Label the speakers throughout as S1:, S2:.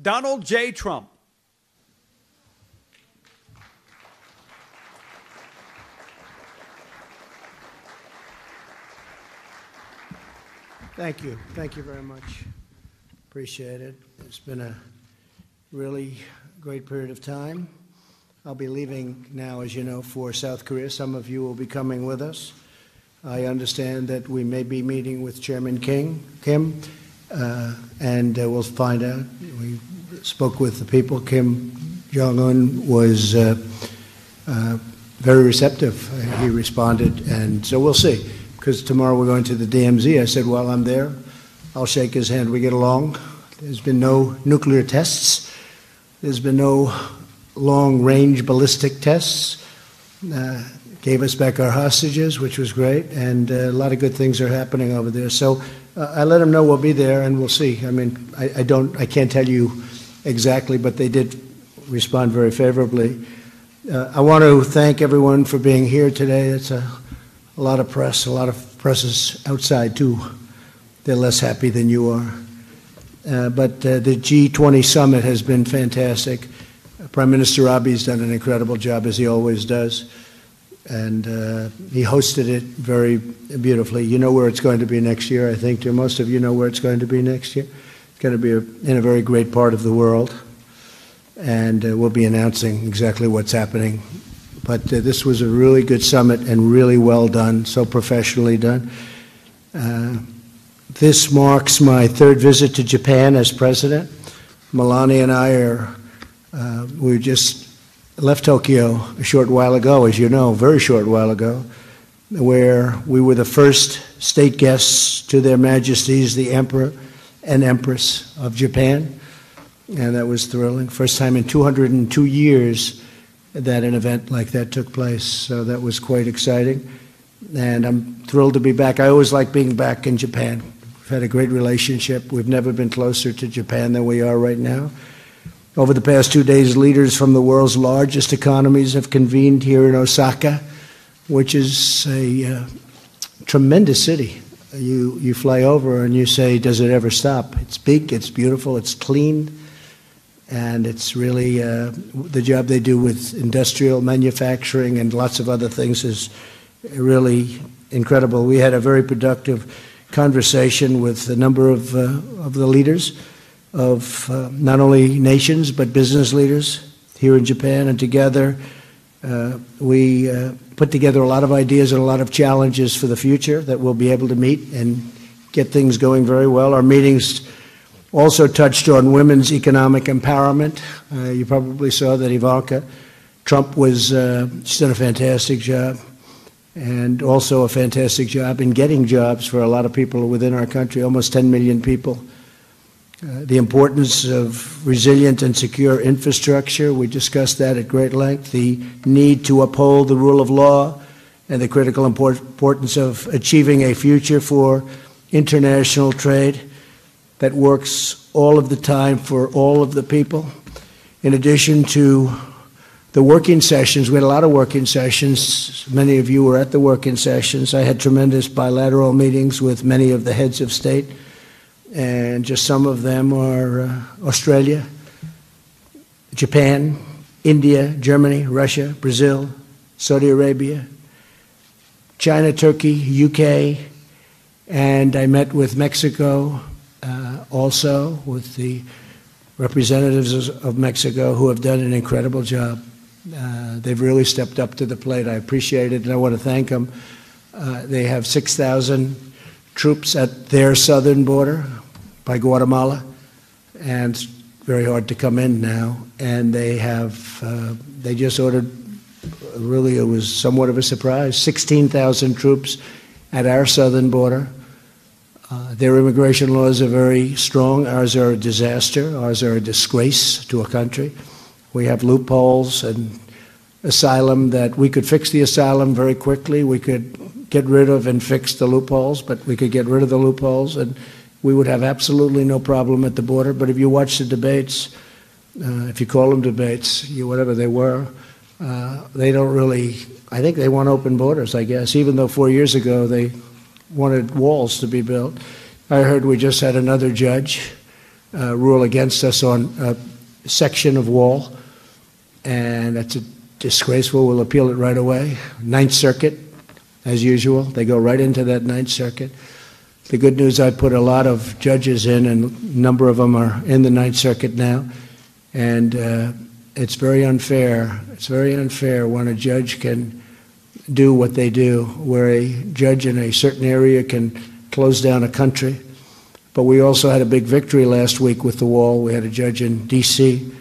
S1: Donald J. Trump.
S2: Thank you. Thank you very much. Appreciate it. It's been a really great period of time. I'll be leaving now, as you know, for South Korea. Some of you will be coming with us. I understand that we may be meeting with Chairman King, Kim, and uh, we'll find out. We spoke with the people. Kim Jong Un was uh, uh, very receptive. He responded, and so we'll see. Because tomorrow we're going to the DMZ. I said, while I'm there, I'll shake his hand. We get along. There's been no nuclear tests. There's been no long range ballistic tests. Uh, gave us back our hostages, which was great, and uh, a lot of good things are happening over there. So uh, I let them know we'll be there, and we'll see. I mean, I, I, don't, I can't tell you exactly, but they did respond very favorably. Uh, I want to thank everyone for being here today. It's a, a lot of press, a lot of presses outside too. They're less happy than you are. Uh, but uh, the G20 summit has been fantastic. Prime Minister Abe done an incredible job, as he always does and uh, he hosted it very beautifully. You know where it's going to be next year, I think. Do most of you know where it's going to be next year? It's going to be a, in a very great part of the world, and uh, we'll be announcing exactly what's happening. But uh, this was a really good summit and really well done, so professionally done. Uh, this marks my third visit to Japan as president. Melania and I are, uh, we just left Tokyo a short while ago, as you know, very short while ago, where we were the first state guests to their majesties, the Emperor and Empress of Japan. And that was thrilling. First time in 202 years that an event like that took place. So that was quite exciting. And I'm thrilled to be back. I always like being back in Japan. We've had a great relationship. We've never been closer to Japan than we are right now. Over the past two days, leaders from the world's largest economies have convened here in Osaka, which is a uh, tremendous city. You, you fly over and you say, Does it ever stop? It's big, it's beautiful, it's clean, and it's really uh, the job they do with industrial manufacturing and lots of other things is really incredible. We had a very productive conversation with a number of, uh, of the leaders of uh, not only nations but business leaders here in Japan, and together uh, we uh, put together a lot of ideas and a lot of challenges for the future that we'll be able to meet and get things going very well. Our meetings also touched on women's economic empowerment. Uh, you probably saw that Ivanka Trump was uh, she's done a fantastic job and also a fantastic job in getting jobs for a lot of people within our country, almost 10 million people. Uh, the importance of resilient and secure infrastructure. We discussed that at great length. The need to uphold the rule of law and the critical import importance of achieving a future for international trade that works all of the time for all of the people. In addition to the working sessions, we had a lot of working sessions. Many of you were at the working sessions. I had tremendous bilateral meetings with many of the heads of state and just some of them are uh, Australia, Japan, India, Germany, Russia, Brazil, Saudi Arabia, China, Turkey, UK, and I met with Mexico uh, also with the representatives of Mexico who have done an incredible job. Uh, they've really stepped up to the plate. I appreciate it, and I want to thank them. Uh, they have 6,000 troops at their southern border, by Guatemala, and it's very hard to come in now. And they have, uh, they just ordered, really, it was somewhat of a surprise 16,000 troops at our southern border. Uh, their immigration laws are very strong. Ours are a disaster. Ours are a disgrace to a country. We have loopholes and asylum that we could fix the asylum very quickly. We could get rid of and fix the loopholes, but we could get rid of the loopholes and we would have absolutely no problem at the border. But if you watch the debates, uh, if you call them debates, you, whatever they were, uh, they don't really. I think they want open borders. I guess, even though four years ago they wanted walls to be built. I heard we just had another judge uh, rule against us on a section of wall, and that's a disgraceful. We'll appeal it right away. Ninth Circuit, as usual, they go right into that Ninth Circuit. The good news, I put a lot of judges in, and a number of them are in the Ninth Circuit now, and uh, it's very unfair. It's very unfair when a judge can do what they do, where a judge in a certain area can close down a country. But we also had a big victory last week with the wall. We had a judge in D.C.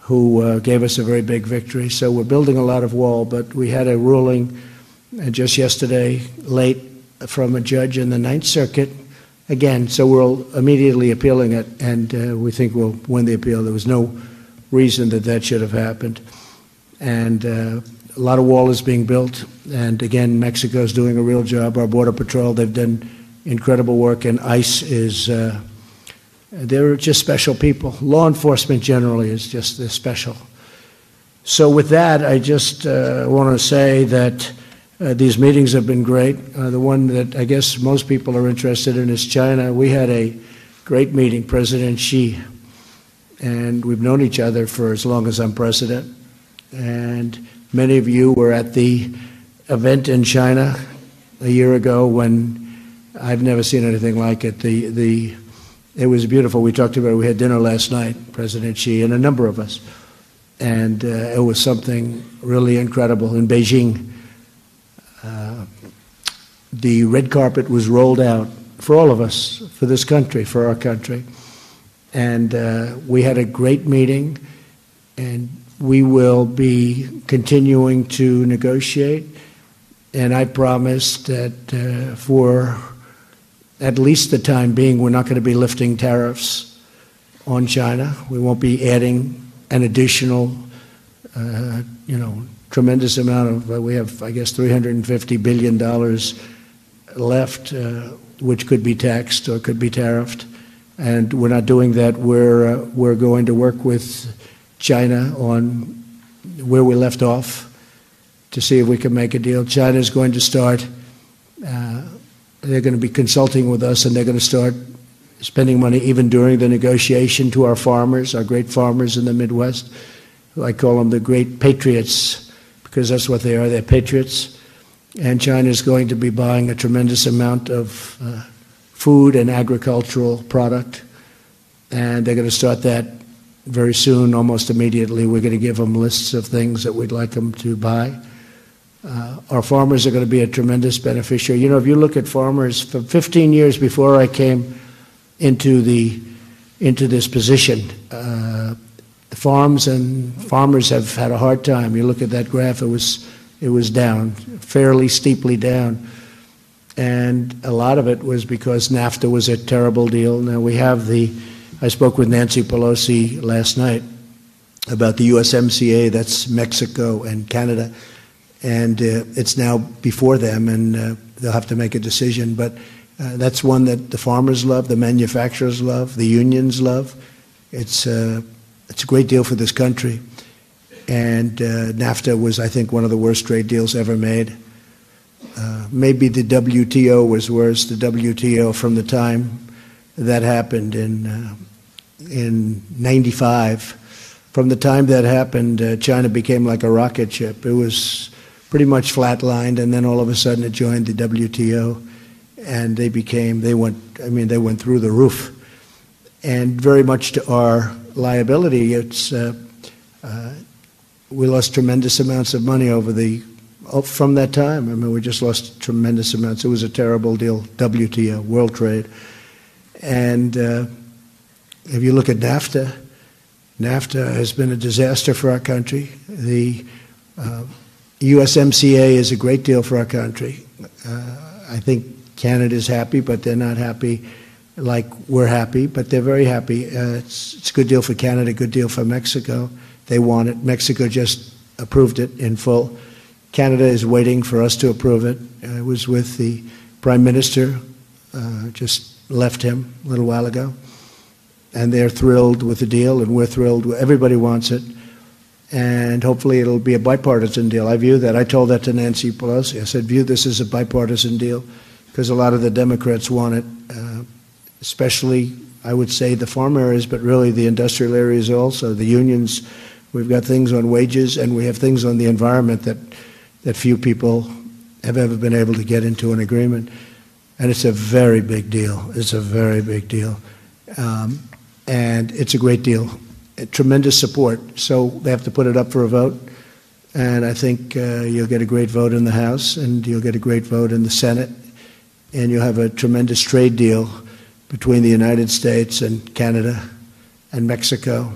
S2: who uh, gave us a very big victory. So we're building a lot of wall, but we had a ruling uh, just yesterday, late, from a judge in the Ninth Circuit. Again, so we're immediately appealing it, and uh, we think we'll win the appeal. There was no reason that that should have happened. And uh, a lot of wall is being built, and again, Mexico is doing a real job. Our Border Patrol, they've done incredible work, and ICE is, uh, they're just special people. Law enforcement generally is just special. So, with that, I just uh, want to say that uh, these meetings have been great. Uh, the one that I guess most people are interested in is China. We had a great meeting, President Xi, and we've known each other for as long as I'm president. And Many of you were at the event in China a year ago when I've never seen anything like it. The, the, it was beautiful. We talked about it. We had dinner last night, President Xi and a number of us. And uh, it was something really incredible. In Beijing, the red carpet was rolled out for all of us, for this country, for our country. And uh, we had a great meeting. And we will be continuing to negotiate, and I promise that uh, for at least the time being, we're not going to be lifting tariffs on China. We won't be adding an additional, uh, you know, tremendous amount of. Uh, we have, I guess, 350 billion dollars left, uh, which could be taxed or could be tariffed, and we're not doing that. We're uh, we're going to work with China on where we left off to see if we can make a deal. China is going to start, uh, they're going to be consulting with us and they're going to start spending money even during the negotiation to our farmers, our great farmers in the Midwest. I call them the great patriots because that's what they are. They're patriots. And China is going to be buying a tremendous amount of uh, food and agricultural product. And they're going to start that very soon, almost immediately, we're going to give them lists of things that we'd like them to buy. Uh, our farmers are going to be a tremendous beneficiary. You know, if you look at farmers, for 15 years before I came into the into this position, uh, the farms and farmers have had a hard time. You look at that graph; it was it was down, fairly steeply down, and a lot of it was because NAFTA was a terrible deal. Now we have the I spoke with Nancy Pelosi last night about the USMCA, that's Mexico and Canada, and uh, it's now before them, and uh, they'll have to make a decision. But uh, that's one that the farmers love, the manufacturers love, the unions love. It's, uh, it's a great deal for this country. And uh, NAFTA was, I think, one of the worst trade deals ever made. Uh, maybe the WTO was worse, the WTO from the time that happened in in 95. From the time that happened, uh, China became like a rocket ship. It was pretty much flatlined, and then all of a sudden it joined the WTO, and they became, they went, I mean, they went through the roof. And very much to our liability, it's, uh, uh, we lost tremendous amounts of money over the, oh, from that time. I mean, we just lost tremendous amounts. It was a terrible deal, WTO, World Trade. And uh, if you look at NAFTA, NAFTA has been a disaster for our country. The uh, USMCA is a great deal for our country. Uh, I think Canada is happy, but they're not happy like we're happy, but they're very happy. Uh, it's, it's, a good deal for Canada, good deal for Mexico. They want it. Mexico just approved it in full. Canada is waiting for us to approve it. I was with the Prime Minister, uh, just left him a little while ago and they're thrilled with the deal, and we're thrilled. Everybody wants it, and hopefully it'll be a bipartisan deal. I view that. I told that to Nancy Pelosi. I said, view this as a bipartisan deal, because a lot of the Democrats want it, uh, especially I would say the farm areas, but really the industrial areas also, the unions. We've got things on wages and we have things on the environment that, that few people have ever been able to get into an agreement. And it's a very big deal. It's a very big deal. Um, and it's a great deal. Tremendous support. So they have to put it up for a vote. And I think uh, you'll get a great vote in the House and you'll get a great vote in the Senate. And you'll have a tremendous trade deal between the United States and Canada and Mexico.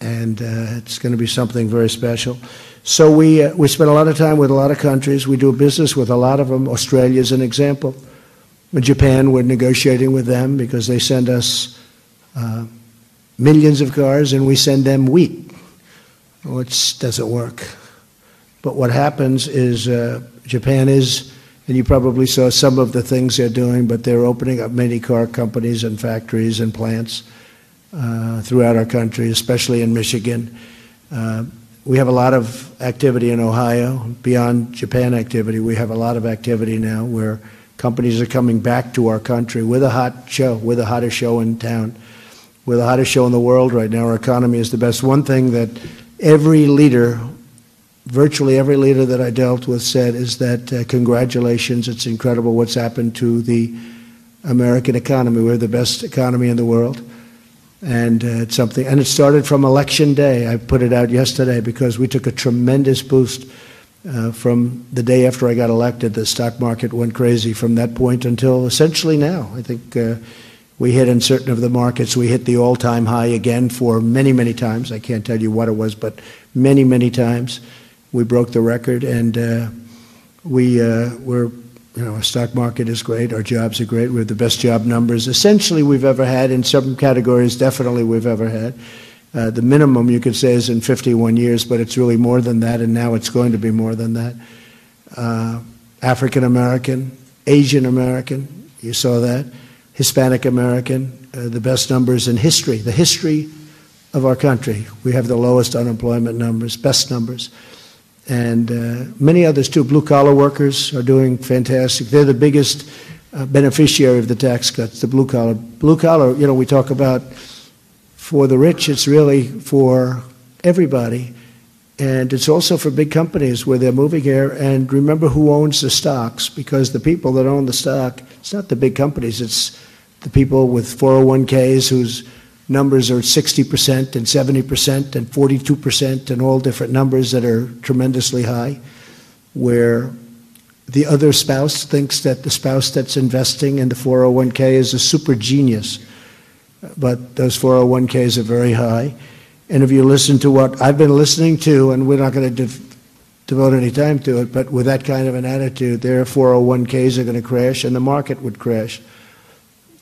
S2: And uh, it's going to be something very special. So we, uh, we spend a lot of time with a lot of countries. We do business with a lot of them. Australia is an example. In Japan, we're negotiating with them because they send us uh, millions of cars and we send them wheat, which doesn't work. But what happens is uh, Japan is and you probably saw some of the things they're doing, but they're opening up many car companies and factories and plants uh, throughout our country, especially in Michigan. Uh, we have a lot of activity in Ohio. Beyond Japan activity, we have a lot of activity now where companies are coming back to our country with a hot show, with the hottest show in town. We're the hottest show in the world right now. Our economy is the best. One thing that every leader virtually every leader that I dealt with said is that uh, congratulations, it's incredible what's happened to the American economy. We're the best economy in the world. And uh, it's something, and it started from election day. I put it out yesterday because we took a tremendous boost uh, from the day after I got elected. The stock market went crazy from that point until essentially now. I think uh, we hit in certain of the markets, we hit the all time high again for many, many times. I can't tell you what it was, but many, many times we broke the record, and uh, we uh, were, you know, our stock market is great, our jobs are great, we have the best job numbers essentially we've ever had, in some categories definitely we've ever had. Uh, the minimum you could say is in 51 years, but it's really more than that, and now it's going to be more than that. Uh, African American, Asian American, you saw that, Hispanic American, uh, the best numbers in history, the history of our country. We have the lowest unemployment numbers, best numbers and uh, many others too. Blue collar workers are doing fantastic. They're the biggest uh, beneficiary of the tax cuts. The blue collar, blue collar. You know, we talk about for the rich. It's really for everybody, and it's also for big companies where they're moving here. And remember who owns the stocks, because the people that own the stock, it's not the big companies. It's the people with 401ks whose numbers are 60% and 70% and 42% and all different numbers that are tremendously high, where the other spouse thinks that the spouse that's investing in the 401k is a super genius. But those 401ks are very high. And if you listen to what I've been listening to, and we're not going to devote any time to it, but with that kind of an attitude, their 401ks are going to crash and the market would crash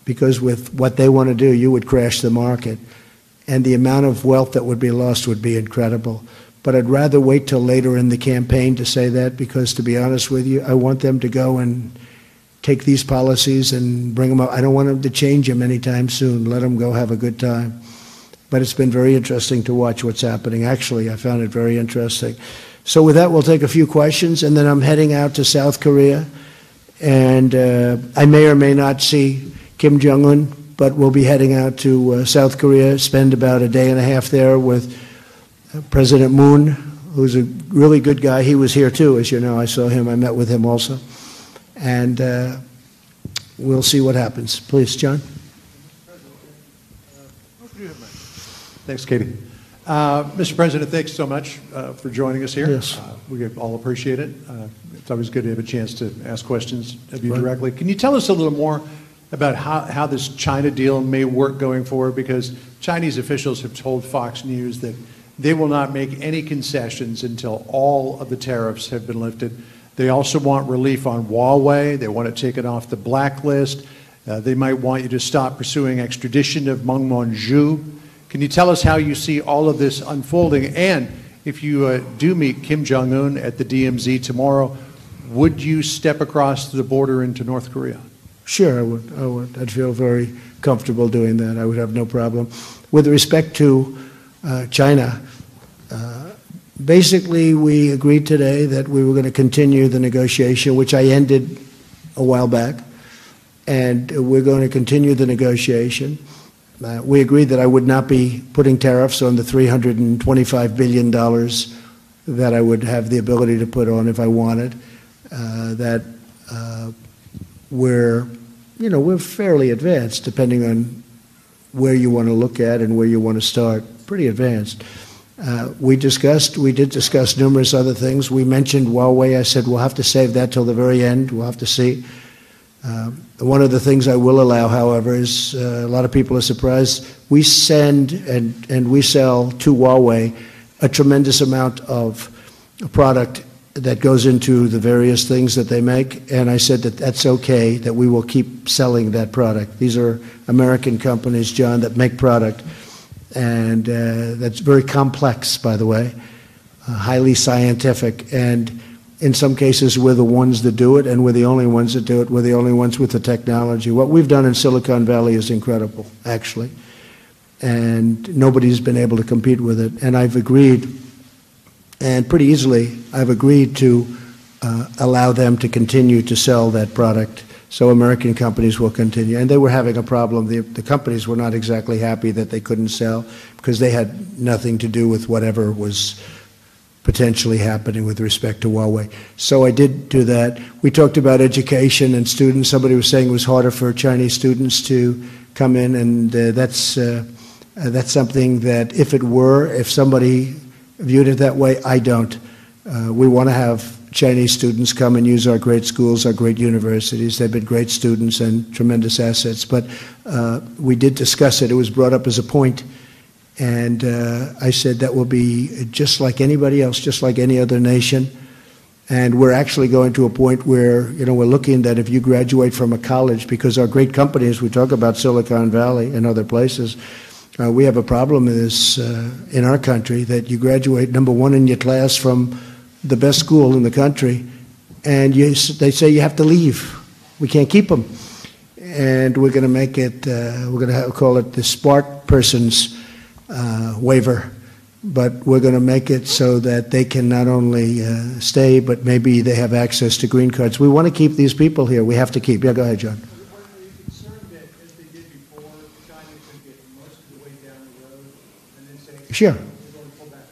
S2: because with what they want to do, you would crash the market. And the amount of wealth that would be lost would be incredible. But I'd rather wait till later in the campaign to say that because, to be honest with you, I want them to go and take these policies and bring them up. I don't want them to change them anytime soon. Let them go have a good time. But it's been very interesting to watch what's happening. Actually, I found it very interesting. So, with that, we'll take a few questions, and then I'm heading out to South Korea. And uh, I may or may not see Kim Jong un, but we'll be heading out to uh, South Korea, spend about a day and a half there with uh, President Moon, who's a really good guy. He was here too, as you know. I saw him, I met with him also. And uh, we'll see what happens. Please, John.
S1: Thanks, Katie. Uh, Mr. President, thanks so much uh, for joining us here.
S2: Yes.
S1: Uh, we all appreciate it. Uh, it's always good to have a chance to ask questions of you
S2: Right.
S1: directly. Can you tell us a little more about how, how this China deal may work going forward? Because Chinese officials have told Fox News that they will not make any concessions until all of the tariffs have been lifted. They also want relief on Huawei. They want to take it off the blacklist. Uh, they might want you to stop pursuing extradition of Meng Wanzhou. Can you tell us how you see all of this unfolding? And if you uh, do meet Kim Jong un at the DMZ tomorrow, would you step across the border into North Korea?
S2: Sure, I would. I would. I'd feel very comfortable doing that. I would have no problem. With respect to uh, China, uh, basically, we agreed today that we were going to continue the negotiation, which I ended a while back, and we're going to continue the negotiation. uh, we agreed that I would not be putting tariffs on the $325 billion that I would have the ability to put on if I wanted, uh, that we're, you know, we're fairly advanced, depending on where you want to look at and where you want to start, pretty advanced. Uh, We discussed, we did discuss numerous other things. We mentioned Huawei. I said, we'll have to save that till the very end. We'll have to see. Uh, One of the things I will allow, however, is, uh, a lot of people are surprised, we send and, and we sell to Huawei a tremendous amount of product that goes into the various things that they make, and I said that that's okay, that we will keep selling that product. These are American companies, John, that make product, and uh, that's very complex, by the way, uh, highly scientific, and in some cases, we're the ones that do it, and we're the only ones that do it. We're the only ones with the technology. What we've done in Silicon Valley is incredible, actually, and nobody's been able to compete with it. And I've agreed, and pretty easily, I've agreed to uh, allow them to continue to sell that product, so American companies will continue. And they were having a problem. The, the companies were not exactly happy that they couldn't sell because they had nothing to do with whatever was potentially happening with respect to Huawei. So I did do that. We talked about education and students. Somebody was saying it was harder for Chinese students to come in, and uh, that's uh, uh, that's something that if it were, if somebody viewed it that way, I don't. Uh, we want to have Chinese students come and use our great schools, our great universities. They've been great students and tremendous assets. But uh, we did discuss it. It was brought up as a point. And uh, I said that will be just like anybody else, just like any other nation. And we're actually going to a point where, you know, we're looking that if you graduate from a college, because our great companies, we talk about Silicon Valley and other places, uh, we have a problem in, this, uh, in our country that you graduate number one in your class from the best school in the country, and you, they say you have to leave. We can't keep them. And we're going to make it, uh, we're going to call it the smart person's uh, waiver, but we're going to make it so that they can not only uh, stay, but maybe they have access to green cards. We want to keep these people here. We have to keep. Yeah, go ahead, John.
S1: Are you concerned that, as they did before, China could get most of the way down the road and then say,
S2: Sure.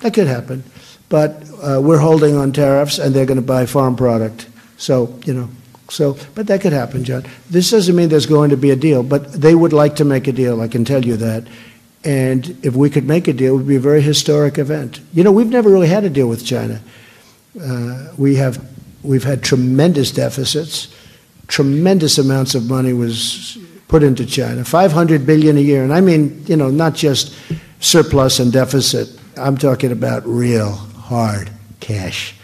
S2: That could happen. But uh, we're holding on tariffs, and they're going to buy farm product. So, you know, so, but that could happen, John. This doesn't mean there's going to be a deal, but they would like to make a deal, I can tell you that. And if we could make a deal, it would be a very historic event. You know, we've never really had a deal with China. Uh, we have, we've had tremendous deficits. Tremendous amounts of money was put into China, 500 billion a year. And I mean, you know, not just surplus and deficit. I'm talking about real hard cash.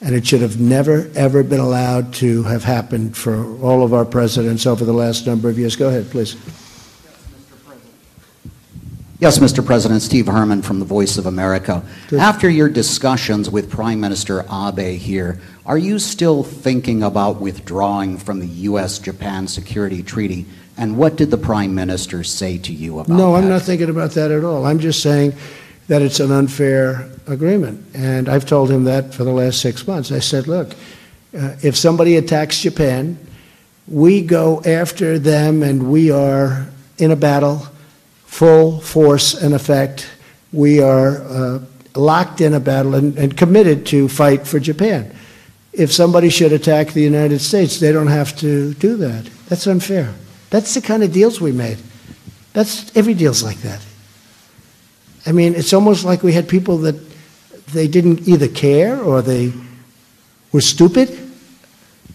S2: And it should have never, ever been allowed to have happened for all of our presidents over the last number of years. Go ahead, please.
S3: Yes, Mr. President, Steve Herman from the Voice of America.
S2: Good.
S3: After your discussions with Prime Minister Abe here, are you still thinking about withdrawing from the U.S.-Japan Security Treaty? And what did the Prime Minister say to you about
S2: No, I'm not thinking about that at all. I'm just saying that it's an unfair agreement. And I've told him that for the last six months. I said, look, uh, if somebody attacks Japan, we go after them and we are in a battle, full force and effect. We are uh, locked in a battle and, and committed to fight for Japan. If somebody should attack the United States, they don't have to do that. That's unfair. That's the kind of deals we made. That's every deal's like that. I mean, it's almost like we had people that they didn't either care or they were stupid.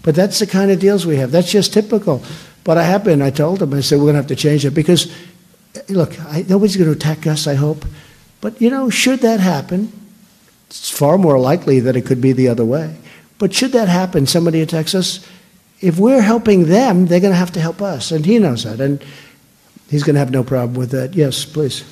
S2: But that's the kind of deals we have. That's just typical. But I happened, I told them, I said, we're going to have to change it because, eh, look, I, nobody's going to attack us, I hope. But, you know, should that happen, it's far more likely that it could be the other way. But should that happen, somebody attacks us, if we're helping them, they're going to have to help us. And he knows that. And he's going to have no problem with that. Yes, please.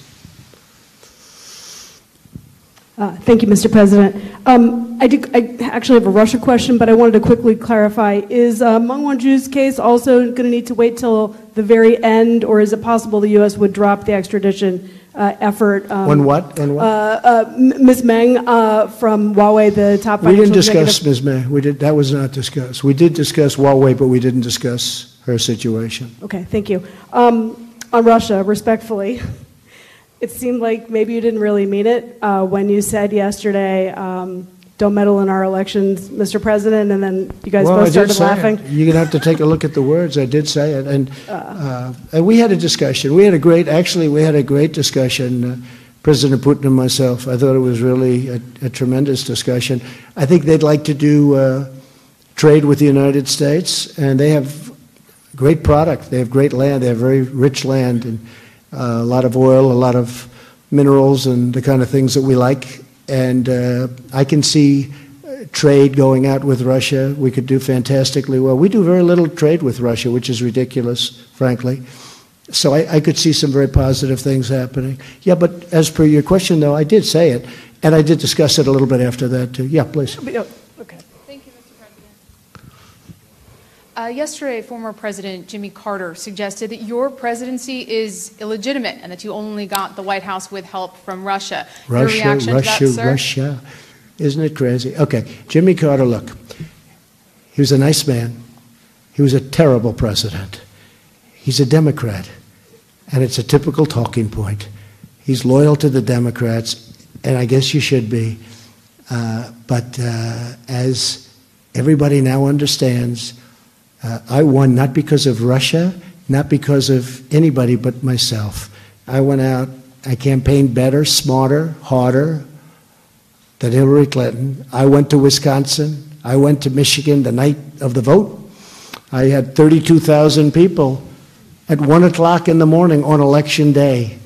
S4: Uh, Thank you, Mr. President. Um, I I actually have a Russia question, but I wanted to quickly clarify. Is uh, Meng Wanzhou's case also going to need to wait till the very end, or is it possible the U.S. would drop the extradition uh, effort? um,
S2: On what? On
S4: uh,
S2: what?
S4: uh, M- Ms. Meng uh, from Huawei, the top
S2: We didn't discuss
S4: executive-
S2: Ms. Meng. We did, that was not discussed. We did discuss Huawei, but we didn't discuss her situation.
S4: Okay, thank you. Um, on Russia, respectfully, it seemed like maybe you didn't really mean it uh, when you said yesterday, um, "Don't meddle in our elections, Mr. President," and then you guys
S2: Well,
S4: both started
S2: say it.
S4: laughing.
S2: You're going to have to take a look at the words. I did say it. And, uh, and we had a discussion. We had a great, actually, we had a great discussion, uh, President Putin and myself. I thought it was really a, a tremendous discussion. I think they'd like to do uh, trade with the United States, and they have great product. They have great land. They have very rich land and uh, a lot of oil, a lot of minerals, and the kind of things that we like. And uh, I can see uh, trade going out with Russia. We could do fantastically well. We do very little trade with Russia, which is ridiculous, frankly. So I, I could see some very positive things happening. Yeah, but as per your question, though, I did say it, and I did discuss it a little bit after that, too. Yeah, please.
S4: But, oh, Okay.
S5: Thank you, Mr. President. Uh, Yesterday, former President Jimmy Carter suggested that your presidency is illegitimate and that you only got the White House with help from Russia.
S2: Russia,
S5: to
S2: Russia,
S5: that?
S2: Russia. Isn't it crazy? Okay, Jimmy Carter, look, he was a nice man. He was a terrible president. He's a Democrat, and it's a typical talking point. He's loyal to the Democrats, and I guess you should be. Uh, but uh, as everybody now understands, uh, I won not because of Russia, not because of anybody but myself. I went out, I campaigned better, smarter, harder than Hillary Clinton. I went to Wisconsin. I went to Michigan the night of the vote. I had 32,000 people at 1 o'clock in the morning on election day.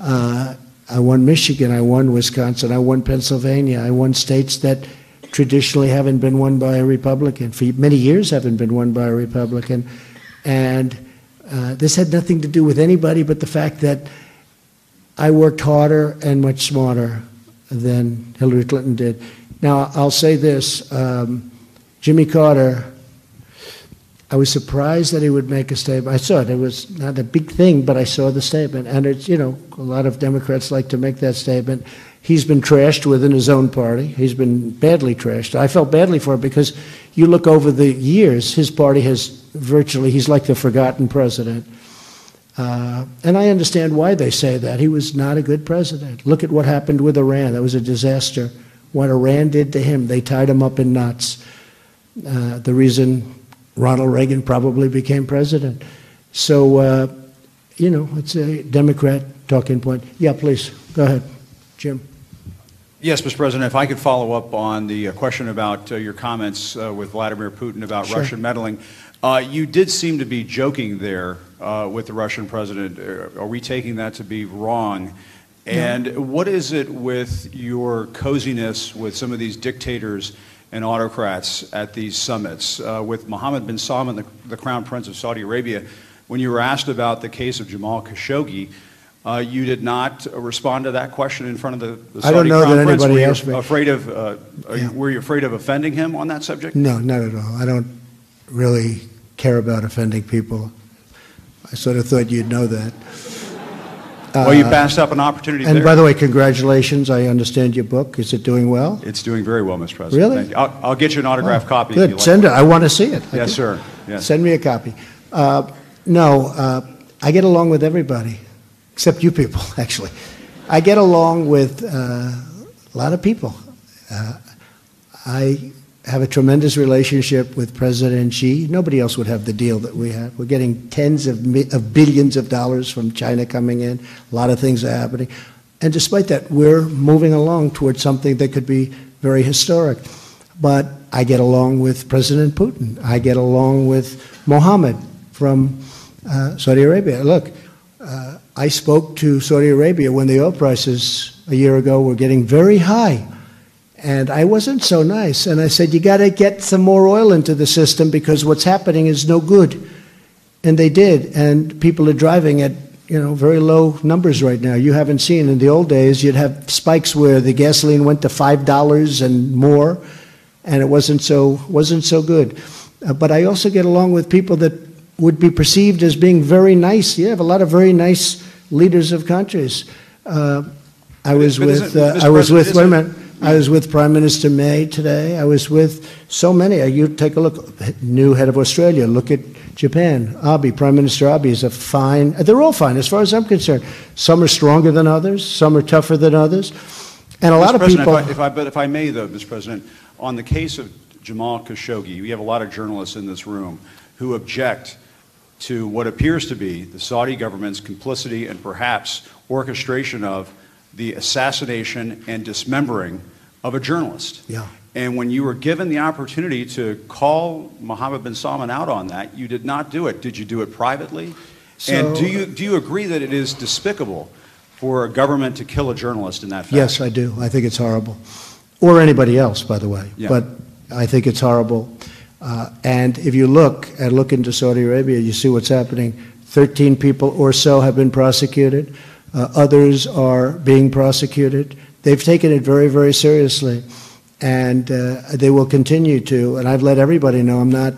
S2: Uh, I won Michigan, I won Wisconsin, I won Pennsylvania, I won states that traditionally haven't been won by a Republican, for many years haven't been won by a Republican. And uh, this had nothing to do with anybody but the fact that I worked harder and much smarter than Hillary Clinton did. Now, I'll say this um, Jimmy Carter, I was surprised that he would make a statement. I saw it. It was not a big thing, but I saw the statement. And it's, you know, a lot of Democrats like to make that statement. He's been trashed within his own party. He's been badly trashed. I felt badly for it because you look over the years, his party has virtually, he's like the forgotten president. Uh, and I understand why they say that. He was not a good president. Look at what happened with Iran. That was a disaster. What Iran did to him, they tied him up in knots. Uh, the reason Ronald Reagan probably became president. So, uh, you know, it's a Democrat talking point. Yeah, please, go ahead, Jim.
S6: Yes, Mr. President, if I could follow up on the uh, question about uh, your comments uh, with Vladimir Putin about
S2: Sure.
S6: Russian meddling. Uh, You did seem to be joking there uh, with the Russian president. Uh, Are we taking that to be wrong? And what is it with your coziness with some of these dictators and autocrats at these summits? Uh, With Mohammed bin Salman, the the Crown Prince of Saudi Arabia, when you were asked about the case of Jamal Khashoggi, uh, you did not uh, respond to that question in front of the the
S2: I don't
S6: Saudi
S2: know that anybody
S6: Were you
S2: asked me.
S6: Afraid of, uh, are you-
S2: Yeah.
S6: were you afraid of offending him on that subject?
S2: No, not at all. I don't really care about offending people. I sort of thought you'd know that.
S6: Well, you passed up an opportunity
S2: And
S6: there.
S2: by the way, congratulations. I understand your book. Is it doing well?
S6: It's doing very well, Mr. President.
S2: Really?
S6: Thank you. I'll I'll get you an autographed
S2: Oh,
S6: copy if you
S2: Good,
S6: like.
S2: send it. I want to see it.
S6: Yes, sir. Yes.
S2: Send me a copy. Uh, No, uh, I get along with everybody, except you people, actually. I get along with uh, a lot of people. Uh, I have a tremendous relationship with President Xi. Nobody else would have the deal that we have. We're getting tens of, mi- of billions of dollars from China coming in. A lot of things are happening. And despite that, we're moving along towards something that could be very historic. But I get along with President Putin. I get along with Mohammed from uh, Saudi Arabia. Look, uh, I spoke to Saudi Arabia when the oil prices a year ago were getting very high. And I wasn't so nice. And I said, You got to get some more oil into the system because what's happening is no good. And they did. And people are driving at you know very low numbers right now. You haven't seen in the old days you'd have spikes where the gasoline went to five dollars and more, and it wasn't so wasn't so good. Uh, but I also get along with people that would be perceived as being very nice. You have a lot of very nice leaders of countries. Uh, I was
S6: but
S2: with uh, I was with wait a minute. I was with Prime Minister May today. I was with so many. Uh, You take a look. New head of Australia. Look at Japan, Abe, Prime Minister Abe is a fine, they're all fine as far as I'm concerned. Some are stronger than others, some are tougher than others. And a lot of
S6: President,
S2: people.
S6: if I- If I, but if I may, though, Mr. President, on the case of Jamal Khashoggi, we have a lot of journalists in this room who object to what appears to be the Saudi government's complicity and perhaps orchestration of the assassination and dismembering of a journalist.
S2: Yeah.
S6: And when you were given the opportunity to call Mohammed bin Salman out on that, you did not do it. Did you do it privately?
S2: So, and
S6: do you, do you agree that it is despicable for a government to kill a journalist in that fashion?
S2: Yes, I do. I think it's horrible. Or anybody else, by the way.
S6: Yeah.
S2: But I think it's horrible. Uh, and if you look and look into Saudi Arabia, you see what's happening. 13 people or so have been prosecuted. Uh, others are being prosecuted. They've taken it very, very seriously. And uh, they will continue to. And I've let everybody know I'm not,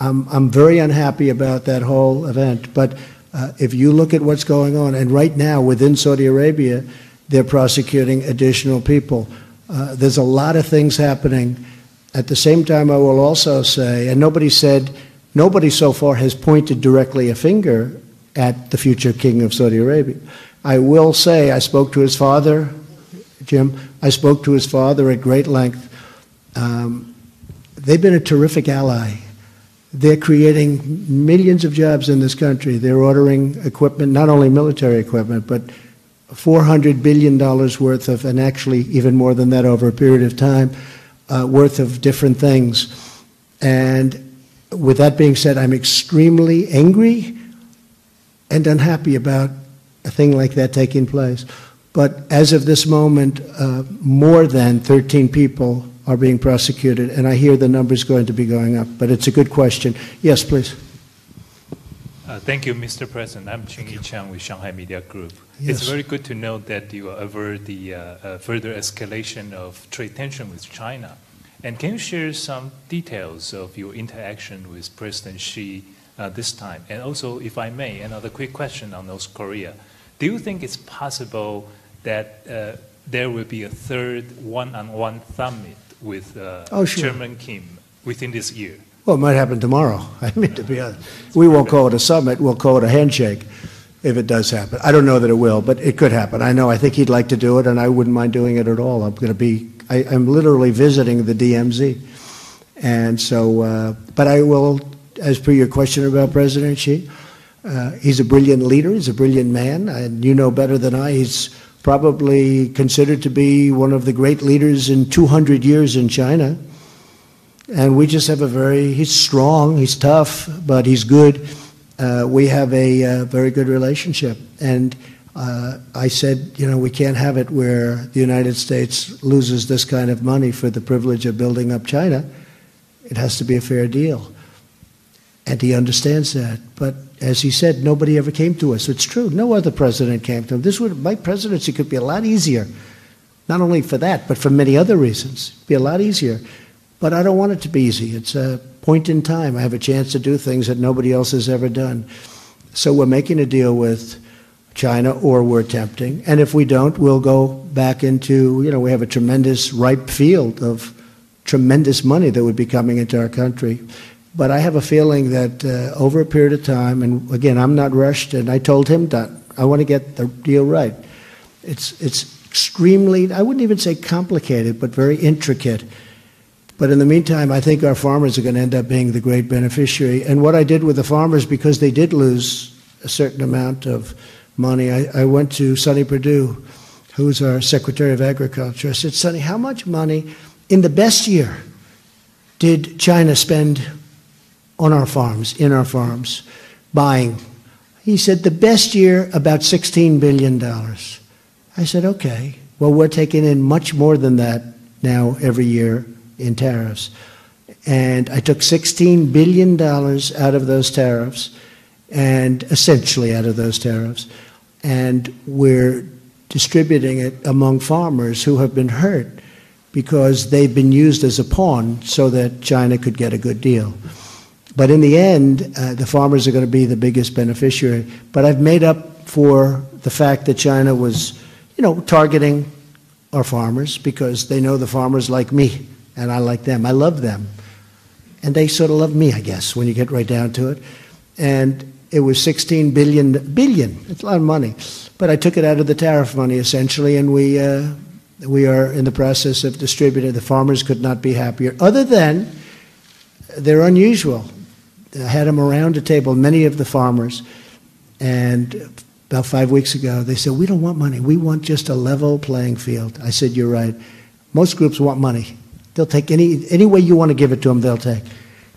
S2: I'm, I'm very unhappy about that whole event. But uh, if you look at what's going on, and right now within Saudi Arabia, they're prosecuting additional people. Uh, there's a lot of things happening. At the same time, I will also say, and nobody said, nobody so far has pointed directly a finger at the future king of Saudi Arabia. I will say, I spoke to his father, Jim, I spoke to his father at great length. Um, they've been a terrific ally. They're creating millions of jobs in this country. They're ordering equipment, not only military equipment, but $400 billion worth of, and actually even more than that over a period of time, uh, worth of different things. And with that being said, I'm extremely angry and unhappy about a thing like that taking place. But as of this moment, uh, more than 13 people are being prosecuted, and I hear the numbers going to be going up. But it's a good question. Yes, please.
S7: Uh, Thank you, Mr. President. I'm Ching Yi Chang with Shanghai Media Group.
S2: Yes.
S7: It's very good to know that you avert the uh, uh, further escalation of trade tension with China. And can you share some details of your interaction with President Xi uh, this time? And also, if I may, another quick question on North Korea. Do you think it's possible that uh, there will be a third one-on-one summit with uh,
S2: Oh, sure.
S7: Chairman Kim within this year?
S2: Well, it might happen tomorrow. I mean, to be honest, we won't call it a summit. We'll call it a handshake if it does happen. I don't know that it will, but it could happen. I know. I think he'd like to do it, and I wouldn't mind doing it at all. I'm going to be. I, I'm literally visiting the DMZ, and so. Uh, but I will, as per your question about President Xi, uh, he's a brilliant leader. He's a brilliant man, and you know better than I. He's probably considered to be one of the great leaders in 200 years in China. And we just have a very, he's strong, he's tough, but he's good. Uh, we have a uh, very good relationship. And uh, I said, you know, we can't have it where the United States loses this kind of money for the privilege of building up China. It has to be a fair deal. And he understands that. But as he said, nobody ever came to us. It's true. No other president came to him. This would, my presidency could be a lot easier. Not only for that, but for many other reasons. It'd Be a lot easier. But I don't want it to be easy. It's a point in time. I have a chance to do things that nobody else has ever done. So we're making a deal with China, or we're attempting. And if we don't, we'll go back into, you know, we have a tremendous ripe field of tremendous money that would be coming into our country. But I have a feeling that uh, over a period of time, and again, I'm not rushed, and I told him that I want to get the deal right. It's, it's extremely, I wouldn't even say complicated, but very intricate. But in the meantime, I think our farmers are going to end up being the great beneficiary. And what I did with the farmers, because they did lose a certain amount of money, I, I went to Sonny Perdue, who's our Secretary of Agriculture. I said, Sonny, how much money in the best year did China spend on our farms, in our farms, buying? He said, the best year, about $16 billion. I said, okay. Well, we're taking in much more than that now every year in tariffs. And I took $16 billion out of those tariffs, and essentially out of those tariffs, and we're distributing it among farmers who have been hurt because they've been used as a pawn so that China could get a good deal. But in the end, uh, the farmers are going to be the biggest beneficiary. But I've made up for the fact that China was, you know, targeting our farmers because they know the farmers like me and I like them. I love them. and they sort of love me, I guess, when you get right down to it. And it was 16 billion, billion, it's a lot of money. But I took it out of the tariff money essentially, and we, uh, we are in the process of distributing. The farmers could not be happier, other than they're unusual. I had them around a table, many of the farmers, and about five weeks ago, they said, We don't want money. We want just a level playing field. I said, You're right. Most groups want money. They'll take any, any way you want to give it to them, they'll take.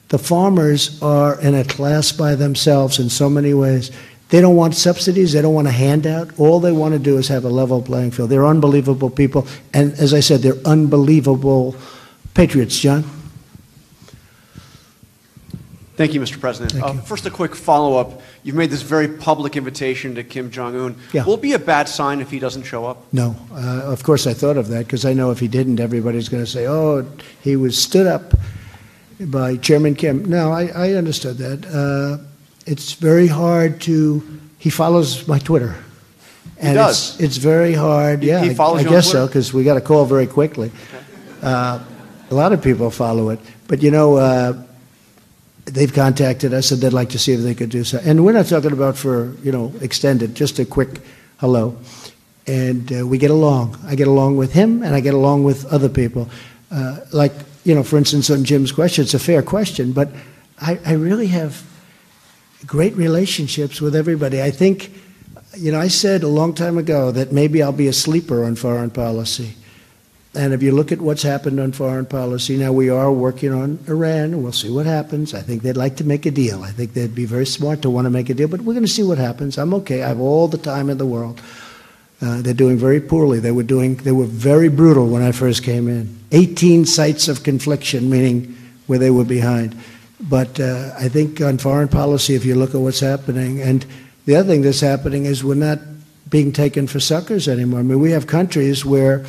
S2: The farmers are in a class by themselves in so many ways. They don't want subsidies, they don't want a handout. All they want to do is have a level playing field. They're unbelievable people. And as I said, they're unbelievable patriots, John.
S8: Thank you, Mr. President. Uh,
S2: you.
S8: First, a quick follow-up. You've made this very public invitation to Kim Jong-un.
S2: Yeah.
S8: Will it be a bad sign if he doesn't show up?
S2: No, uh, of course I thought of that because I know if he didn't, everybody's going to say, "Oh, he was stood up by Chairman Kim." No, I, I understood that. Uh, it's very hard to. He follows my Twitter,
S8: He does?
S2: It's, it's very hard.
S8: He-
S2: Yeah,
S8: he
S2: I-
S8: follows
S2: I,
S8: on
S2: guess so because we got a call very quickly. Uh, a lot of people follow it, but you know. They've contacted us and they'd like to see if they could do so. And we're not talking about for, you know, extended, just a quick hello. And uh, we get along. I get along with him and I get along with other people. Uh, like, you know, for instance, on Jim's question, it's a fair question, but I, I really have great relationships with everybody. I think, you know, I said a long time ago that maybe I'll be a sleeper on foreign policy. And if you look at what's happened on foreign policy, now we are working on Iran, we'll see what happens. I think they'd like to make a deal. I think they'd be very smart to want to make a deal, but we're going to see what happens. I'm okay. I have all the time in the world. Uh, they're doing very poorly. They were doing. They were very brutal when I first came in. 18 sites of confliction, meaning where they were behind. But uh, I think on foreign policy, if you look at what's happening, and the other thing that's happening is we're not being taken for suckers anymore. I mean, we have countries where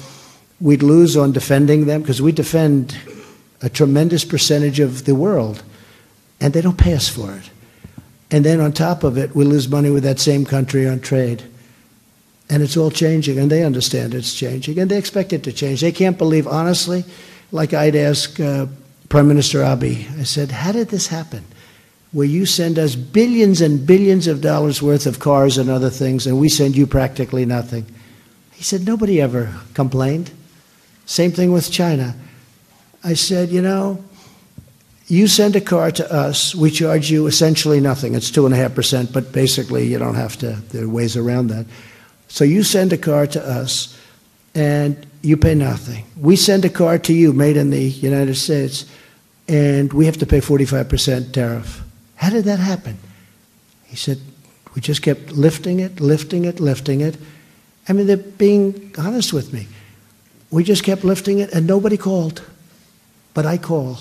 S2: we'd lose on defending them because we defend a tremendous percentage of the world, and they don't pay us for it. And then on top of it, we lose money with that same country on trade. And it's all changing, and they understand it's changing, and they expect it to change. They can't believe, honestly, like I'd ask uh, Prime Minister Abe, I said, How did this happen? Where you send us billions and billions of dollars worth of cars and other things, and we send you practically nothing. He said, Nobody ever complained. Same thing with China. I said, You know, you send a car to us, we charge you essentially nothing. It's 2.5%, but basically you don't have to, there are ways around that. So you send a car to us, and you pay nothing. We send a car to you made in the United States, and we have to pay 45% tariff. How did that happen? He said, We just kept lifting it, lifting it, lifting it. I mean, they're being honest with me. We just kept lifting it, and nobody called. But I call.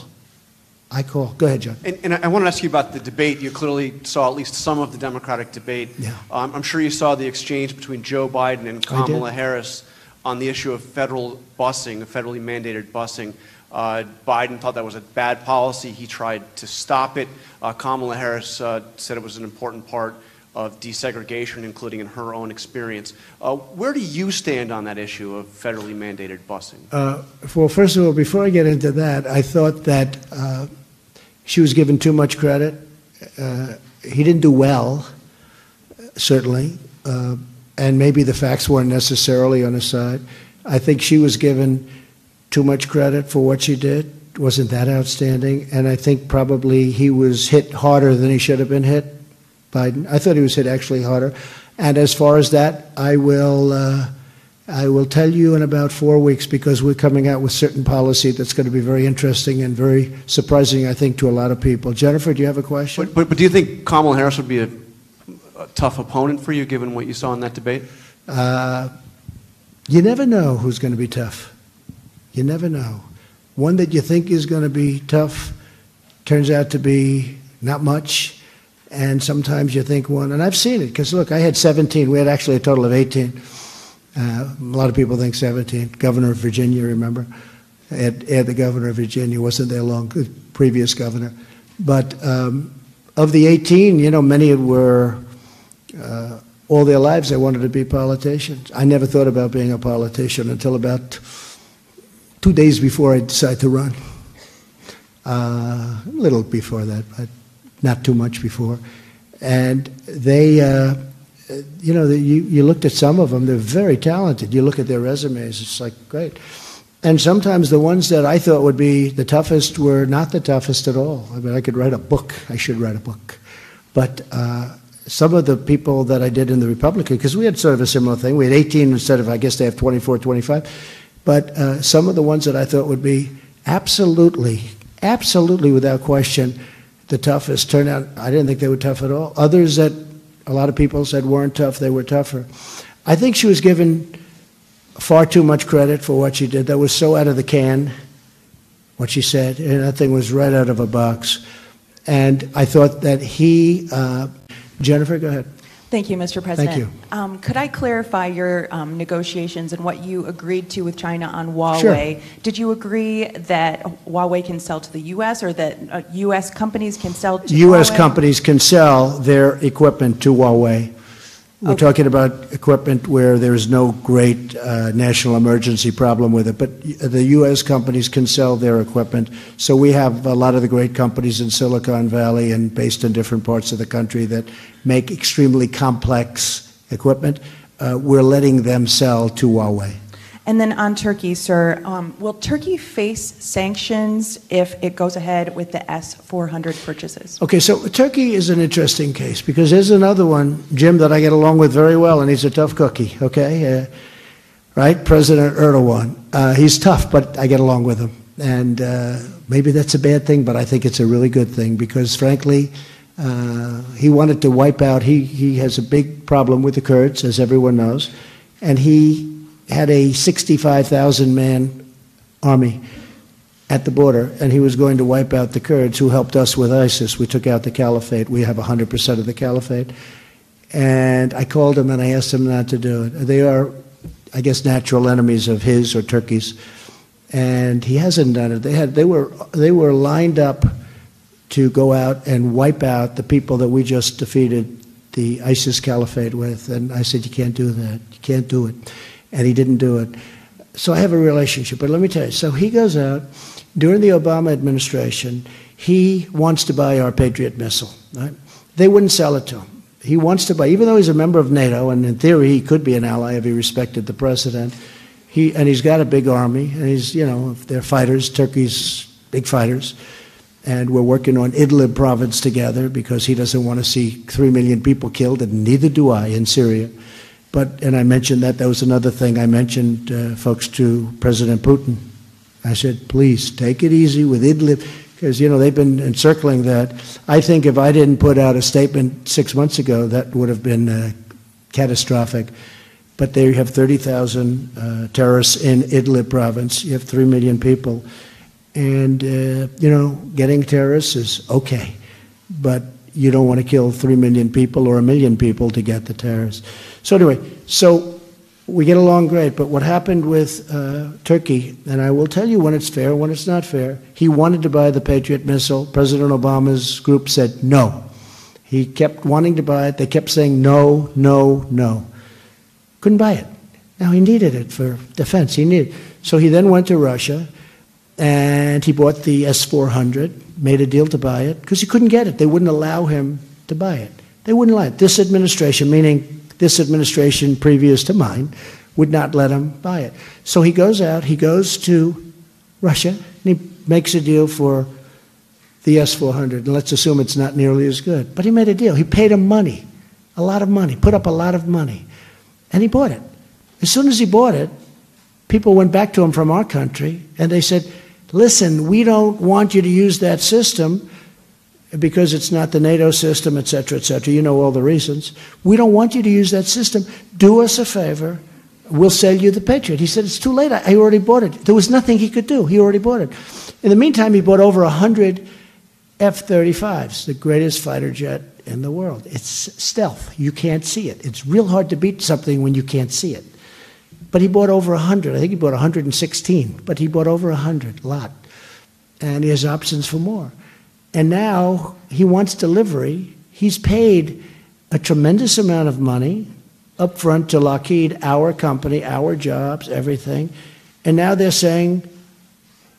S2: I call. Go ahead, John.
S8: And, and I want to ask you about the debate. You clearly saw at least some of the Democratic debate.
S2: Yeah.
S8: Um, I'm sure you saw the exchange between Joe Biden and Kamala Harris on the issue of federal busing, federally mandated busing. Uh, Biden thought that was a bad policy. He tried to stop it. Uh, Kamala Harris uh, said it was an important part of desegregation, including in her own experience. Uh, where do you stand on that issue of federally mandated busing?
S2: Uh, well, first of all, before I get into that, I thought that uh, she was given too much credit. Uh, he didn't do well, certainly, uh, and maybe the facts weren't necessarily on his side. I think she was given too much credit for what she did. Wasn't that outstanding? And I think probably he was hit harder than he should have been hit. Biden. I thought he was hit actually harder. And as far as that, I will. Uh, I will tell you in about four weeks because we're coming out with certain policy that's going to be very interesting and very surprising, I think, to a lot of people. Jennifer, do you have a question?
S8: But, but, but do you think Kamala Harris would be a, a tough opponent for you, given what you saw in that debate?
S2: Uh, you never know who's going to be tough. You never know. One that you think is going to be tough turns out to be not much. And sometimes you think one, and I've seen it because look, I had 17. We had actually a total of 18. Uh, a lot of people think 17. Governor of Virginia, remember? Ed, Ed, the governor of Virginia, wasn't there long, previous governor. But um, of the 18, you know, many were uh, all their lives they wanted to be politicians. I never thought about being a politician until about two days before I decided to run. uh, a little before that, but not too much before. And they, uh, you know, you, you looked at some of them, they're very talented. You look at their resumes, it's like, great. And sometimes the ones that I thought would be the toughest were not the toughest at all. I mean, I could write a book. I should write a book. But uh, some of the people that I did in the Republican, because we had sort of a similar thing. We had 18 instead of, I guess they have 24, 25. But uh, some of the ones that I thought would be absolutely, absolutely without question, the toughest turned out, I didn't think they were tough at all. Others that a lot of people said weren't tough, they were tougher. I think she was given far too much credit for what she did. That was so out of the can, what she said, and that thing was right out of a box. And I thought that he, uh, Jennifer, go ahead.
S9: Thank you, Mr. President.
S2: you.
S9: Um, could I clarify your um, negotiations and what you agreed to with China on Huawei? Sure. Did you agree that Huawei can sell to the U.S. or that uh, U.S. companies can sell to
S2: U.S.
S9: Huawei?
S2: companies can sell their equipment to Huawei. We're
S9: Okay.
S2: talking about equipment where there's no great uh, national emergency problem with it, but the U.S. companies can sell their equipment. So we have a lot of the great companies in Silicon Valley and based in different parts of the country that make extremely complex equipment. Uh, We're letting them sell to Huawei.
S9: And then on Turkey, sir, um, will Turkey face sanctions if it goes ahead with the S-400 purchases?
S2: Okay, so Turkey is an interesting case because there's another one, Jim, that I get along with very well, and he's a tough cookie, okay? Uh, right? President Erdogan. Uh, he's tough, but I get along with him. And uh, maybe that's a bad thing, but I think it's a really good thing because, frankly, uh, he wanted to wipe out, he, he has a big problem with the Kurds, as everyone knows, and he had a 65,000 man army at the border, and he was going to wipe out the Kurds who helped us with ISIS. We took out the caliphate. We have 100% of the caliphate. And I called him and I asked him not to do it. They are, I guess, natural enemies of his or Turkey's. And he hasn't done it. They, had, they, were, they were lined up to go out and wipe out the people that we just defeated the ISIS caliphate with. And I said, You can't do that. You can't do it. And he didn't do it. So I have a relationship. But let me tell you so he goes out during the Obama administration, he wants to buy our Patriot missile. Right? They wouldn't sell it to him. He wants to buy, even though he's a member of NATO, and in theory he could be an ally if he respected the president. He and he's got a big army, and he's you know they're fighters. Turkey's big fighters, and we're working on Idlib province together because he doesn't want to see three million people killed, and neither do I in Syria. But and I mentioned that that was another thing I mentioned, uh, folks, to President Putin. I said, please take it easy with Idlib, because you know they've been encircling that. I think if I didn't put out a statement six months ago, that would have been uh, catastrophic. But there you have 30,000 uh, terrorists in Idlib province. You have three million people, and uh, you know getting terrorists is okay, but you don't want to kill three million people or a million people to get the terrorists. So anyway, so we get along great, but what happened with uh, Turkey, and I will tell you when it's fair, when it's not fair, he wanted to buy the Patriot missile. President Obama's group said no. He kept wanting to buy it. They kept saying no, no, no. Couldn't buy it. Now he needed it for defense. He needed. So he then went to Russia, and he bought the S400, made a deal to buy it because he couldn't get it. They wouldn't allow him to buy it. They wouldn't allow it. This administration, meaning this administration previous to mine, would not let him buy it. So he goes out, he goes to Russia, and he makes a deal for the S400. And let's assume it's not nearly as good. But he made a deal. He paid him money, a lot of money, put up a lot of money, and he bought it. As soon as he bought it, people went back to him from our country and they said, listen, we don't want you to use that system because it's not the NATO system, et cetera, et cetera. You know all the reasons. We don't want you to use that system. Do us a favor. We'll sell you the Patriot. He said, It's too late. I already bought it. There was nothing he could do. He already bought it. In the meantime, he bought over 100 F 35s, the greatest fighter jet in the world. It's stealth. You can't see it. It's real hard to beat something when you can't see it. But he bought over 100. I think he bought 116, but he bought over 100, a lot. And he has options for more. And now he wants delivery. He's paid a tremendous amount of money up front to Lockheed, our company, our jobs, everything. And now they're saying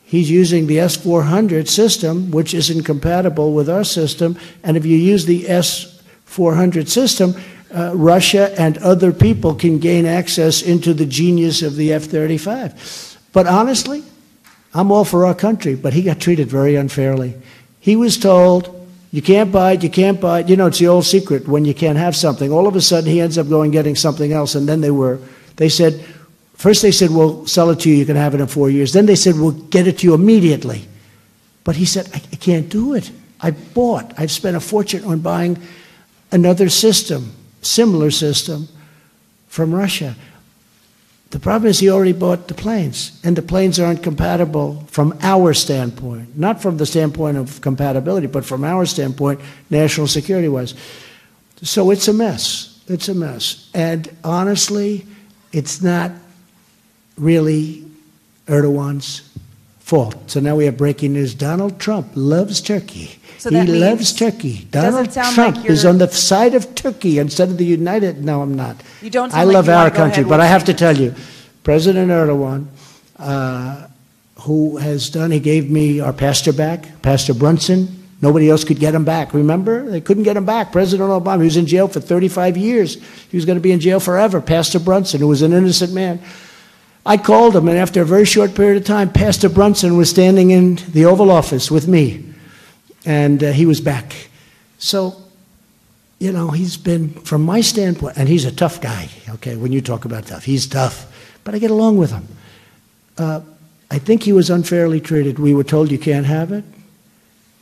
S2: he's using the S400 system, which isn't compatible with our system. And if you use the S400 system, uh, Russia and other people can gain access into the genius of the F 35. But honestly, I'm all for our country, but he got treated very unfairly. He was told, you can't buy it, you can't buy it. You know, it's the old secret when you can't have something. All of a sudden, he ends up going getting something else, and then they were, they said, first they said, we'll sell it to you, you can have it in four years. Then they said, we'll get it to you immediately. But he said, I, I can't do it. I bought, I've spent a fortune on buying another system, similar system, from Russia. The problem is he already bought the planes, and the planes aren't compatible from our standpoint, not from the standpoint of compatibility, but from our standpoint, national security wise. So it's a mess. It's a mess. And honestly, it's not really Erdogan's fault. So now we have breaking news. Donald Trump loves Turkey.
S9: So
S2: he loves Turkey. Donald Trump
S9: like
S2: is on the side of Turkey instead of the United. No, I'm not.
S9: You don't
S2: I
S9: like
S2: love
S9: wanna
S2: our country, but I have to tell you, President Erdogan, uh, who has done, he gave me our pastor back, Pastor Brunson. Nobody else could get him back. Remember? They couldn't get him back. President Obama, he was in jail for 35 years. He was going to be in jail forever. Pastor Brunson, who was an innocent man. I called him, and after a very short period of time, Pastor Brunson was standing in the Oval Office with me, and uh, he was back. So, you know, he's been, from my standpoint, and he's a tough guy, okay, when you talk about tough, he's tough, but I get along with him. Uh, I think he was unfairly treated. We were told you can't have it.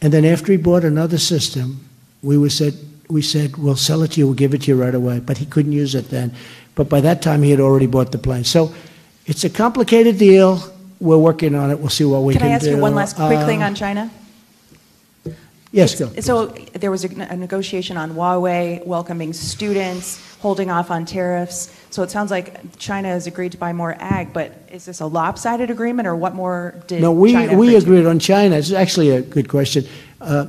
S2: And then after he bought another system, we were said, we said, we'll sell it to you, we'll give it to you right away. But he couldn't use it then. But by that time, he had already bought the plane. So it's a complicated deal. We're working on it. We'll see what we
S9: Can
S2: can do.
S9: I ask you one last quick thing
S2: Uh,
S9: on China?
S2: Yes, go.
S9: So there was a a negotiation on Huawei, welcoming students, holding off on tariffs. So it sounds like China has agreed to buy more ag, but is this a lopsided agreement, or what more did
S2: No, we,
S9: China
S2: we
S9: agree to?
S2: agreed on China. It's actually a good question. Uh,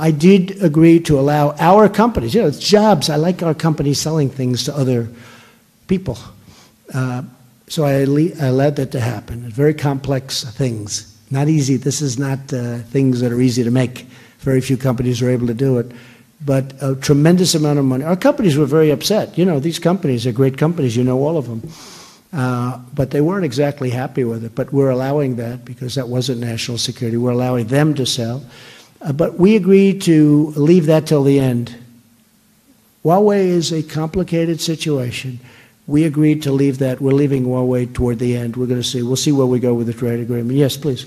S2: I did agree to allow our companies, you know, it's jobs. I like our companies selling things to other people. Uh, So I I allowed that to happen. Very complex things. Not easy. This is not uh, things that are easy to make. Very few companies are able to do it. But a tremendous amount of money. Our companies were very upset. You know, these companies are great companies. You know all of them. Uh, But they weren't exactly happy with it. But we're allowing that because that wasn't national security. We're allowing them to sell. Uh, But we agreed to leave that till the end. Huawei is a complicated situation. We agreed to leave that. We're leaving Huawei toward the end. We're going to see. We'll see where we go with the trade agreement. Yes, please.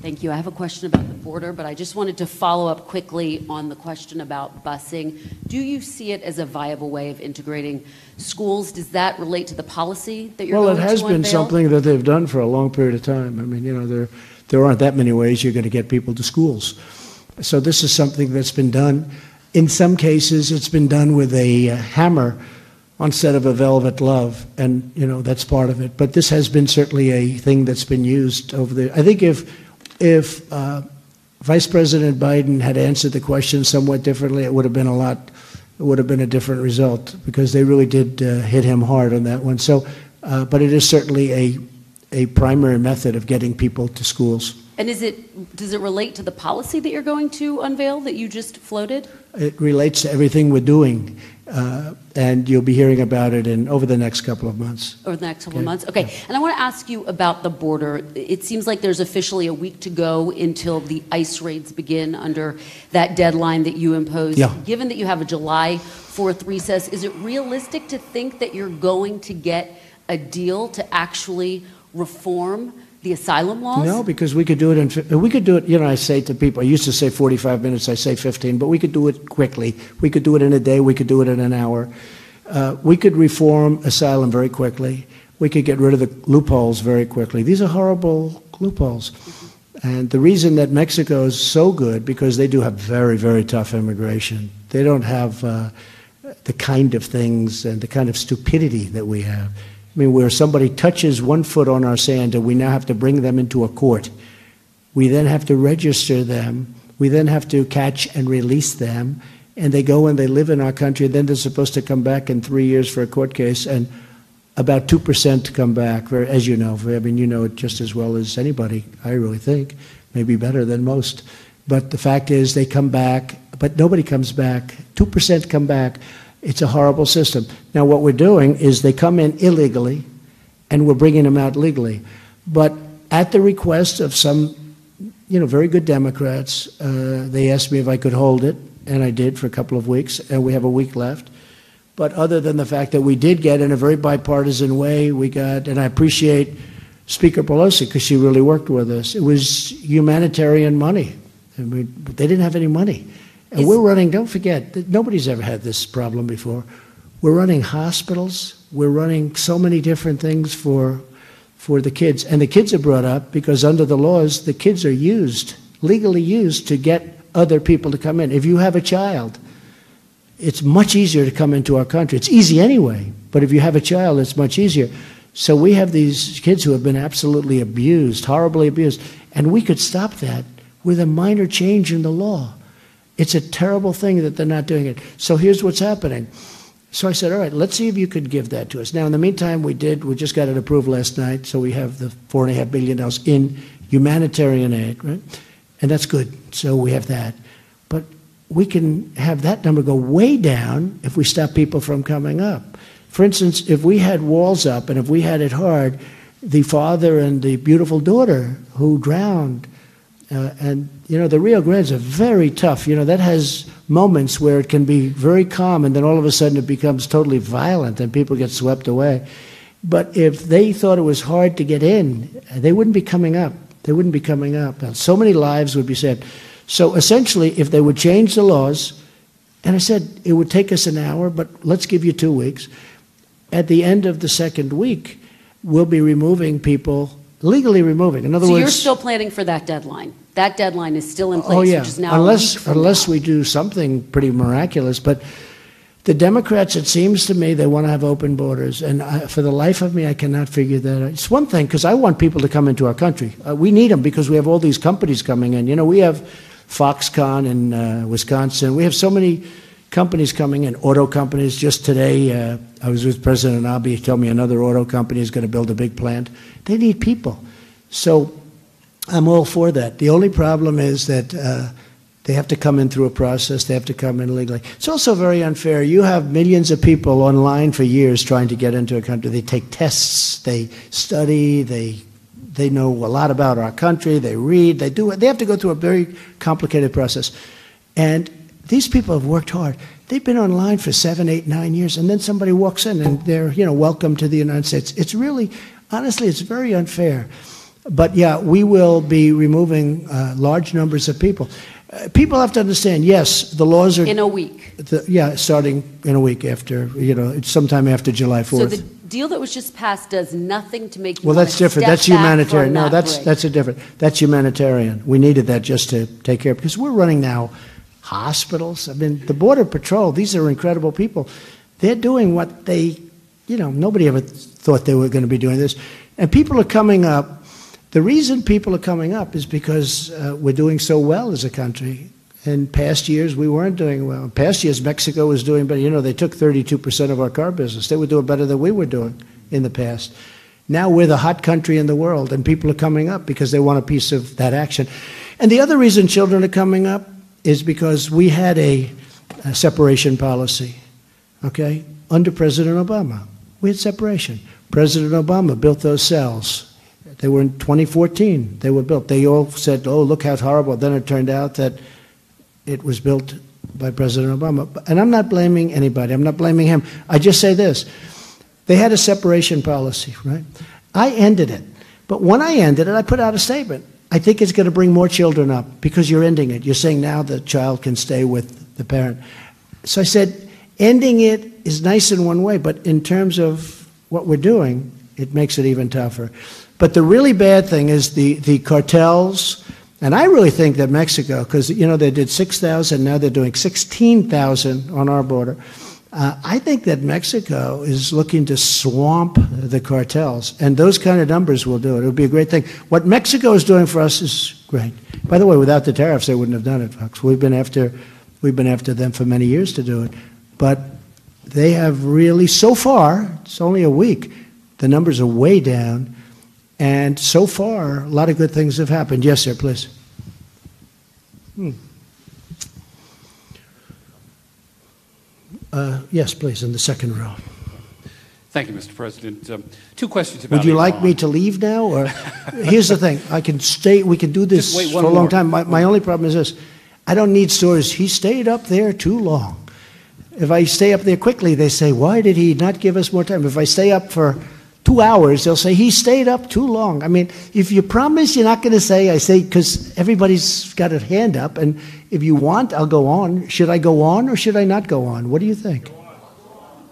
S10: Thank you. I have a question about the border, but I just wanted to follow up quickly on the question about busing. Do you see it as a viable way of integrating schools? Does that relate to the policy that you're
S2: Well,
S10: going
S2: it
S10: to
S2: has been
S10: unveil?
S2: something that they've done for a long period of time. I mean, you know, there, there aren't that many ways you're going to get people to schools. So this is something that's been done. In some cases, it's been done with a uh, hammer instead of a velvet glove, and, you know, that's part of it. But this has been certainly a thing that's been used over the, I think if, if uh, Vice President Biden had answered the question somewhat differently, it would have been a lot, it would have been a different result, because they really did uh, hit him hard on that one. So, uh, but it is certainly a, a primary method of getting people to schools.
S10: And is it, does it relate to the policy that you're going to unveil that you just floated?
S2: It relates to everything we're doing, uh, and you'll be hearing about it in, over the next couple of months.
S10: Over the next couple of
S2: Okay.
S10: months? Okay. And I want to ask you about the border. It seems like there's officially a week to go until the ICE raids begin under that deadline that you imposed.
S2: Yeah.
S10: Given that you have a July 4th recess, is it realistic to think that you're going to get a deal to actually reform the asylum laws?
S2: No, because we could do it in, we could do it, you know, I say to people, I used to say 45 minutes, I say 15, but we could do it quickly. We could do it in a day, we could do it in an hour. Uh, We could reform asylum very quickly. We could get rid of the loopholes very quickly. These are horrible loopholes. And the reason that Mexico is so good, because they do have very, very tough immigration. They don't have uh, the kind of things and the kind of stupidity that we have. I mean, where somebody touches one foot on our sand and we now have to bring them into a court. We then have to register them. We then have to catch and release them. And they go and they live in our country. Then they're supposed to come back in three years for a court case. And about 2% come back, as you know. I mean, you know it just as well as anybody, I really think, maybe better than most. But the fact is, they come back, but nobody comes back. 2% come back. It's a horrible system. Now, what we're doing is they come in illegally, and we're bringing them out legally. But at the request of some, you know, very good Democrats, uh, they asked me if I could hold it, and I did for a couple of weeks, and we have a week left. But other than the fact that we did get, in a very bipartisan way, we got, and I appreciate Speaker Pelosi because she really worked with us. It was humanitarian money. I mean, they didn't have any money. And
S10: Is-
S2: we're running, don't forget, that nobody's ever had this problem before. We're running hospitals. We're running so many different things for, for the kids. And the kids are brought up because under the laws, the kids are used, legally used, to get other people to come in. If you have a child, it's much easier to come into our country. It's easy anyway, but if you have a child, it's much easier. So we have these kids who have been absolutely abused, horribly abused, and we could stop that with a minor change in the law. It's a terrible thing that they're not doing it. So here's what's happening. So I said, all right, let's see if you could give that to us. Now, in the meantime, we did, we just got it approved last night, so we have the four and a half billion dollars in humanitarian aid, right? And that's good. So we have that. But we can have that number go way down if we stop people from coming up. For instance, if we had walls up and if we had it hard, the father and the beautiful daughter who drowned, uh, and you know the Rio Grandes are very tough. You know that has moments where it can be very calm, and then all of a sudden it becomes totally violent, and people get swept away. But if they thought it was hard to get in, they wouldn't be coming up. They wouldn't be coming up. And so many lives would be saved. So essentially, if they would change the laws, and I said it would take us an hour, but let's give you two weeks. At the end of the second week, we'll be removing people, legally removing. In other
S10: So
S2: words,
S10: you're still planning for that deadline? That deadline is still in place,
S2: oh yeah,
S10: which is now a
S2: unless
S10: from
S2: unless
S10: now.
S2: we do something pretty miraculous. But the Democrats, it seems to me, they want to have open borders, and I, for the life of me, I cannot figure that out. It's one thing because I want people to come into our country. Uh, we need them because we have all these companies coming in. You know, we have Foxconn in uh, Wisconsin. We have so many companies coming in, auto companies. Just today, uh, I was with President Abe. He told me another auto company is going to build a big plant. They need people. So I'm all for that. The only problem is that uh, they have to come in through a process. They have to come in legally. It's also very unfair. You have millions of people online for years trying to get into a country. They take tests, they study, they they know a lot about our country. They read, they do it. They have to go through a very complicated process. And these people have worked hard. They've been online for seven, eight, nine years, and then somebody walks in and they're, you know, welcome to the United States. It's really, honestly, it's very unfair. But yeah, we will be removing uh, large numbers of people. Uh, people have to understand, yes, the laws are.
S10: In a week.
S2: the, yeah, starting in a week after, you know, it's sometime after July 4th.
S10: So the deal that was just passed does nothing to make you
S2: Well, that's different. That's humanitarian. No, that's,
S10: bridge.
S2: that's a different, that's humanitarian. We needed that just to take care of, because we're running now hospitals. I mean, the Border Patrol, these are incredible people. They're doing what they, you know, nobody ever thought they were going to be doing this. And people are coming up. The reason people are coming up is because uh, we're doing so well as a country. In past years, we weren't doing well. In past years, Mexico was doing better. You know, they took 32% of our car business. They were doing better than we were doing in the past. Now we're the hot country in the world, and people are coming up because they want a piece of that action. And the other reason children are coming up is because we had a, a separation policy, okay, under President Obama. We had separation. President Obama built those cells. They were in 2014. They were built. They all said, oh, look how horrible. Then it turned out that it was built by President Obama. And I'm not blaming anybody. I'm not blaming him. I just say this. They had a separation policy, right? I ended it. But when I ended it, I put out a statement. I think it's going to bring more children up because you're ending it. You're saying now the child can stay with the parent. So I said, ending it is nice in one way, but in terms of what we're doing, it makes it even tougher. But the really bad thing is the, the cartels, and I really think that Mexico, because, you know, they did 6,000, now they're doing 16,000 on our border. Uh, I think that Mexico is looking to swamp the cartels, and those kind of numbers will do it. It would be a great thing. What Mexico is doing for us is great. By the way, without the tariffs, they wouldn't have done it, folks. We've been after, we've been after them for many years to do it. But they have really, so far, it's only a week, the numbers are way down, and so far, a lot of good things have happened. Yes, sir, please. Hmm. Uh, Yes, please, in the second row.
S11: Thank you, Mr. President. Um, Two questions about
S2: Would you like me to leave now, or, here's the thing, I can stay, we can do this for a long
S11: more.
S2: time. My, my only problem is this, I don't need stories, he stayed up there too long. If I stay up there quickly, they say, why did he not give us more time? If I stay up for two hours, they'll say, he stayed up too long. I mean, if you promise you're not going to say, I say, because everybody's got a hand up, and if you want, I'll go on. Should I go on, or should I not go on? What do you think?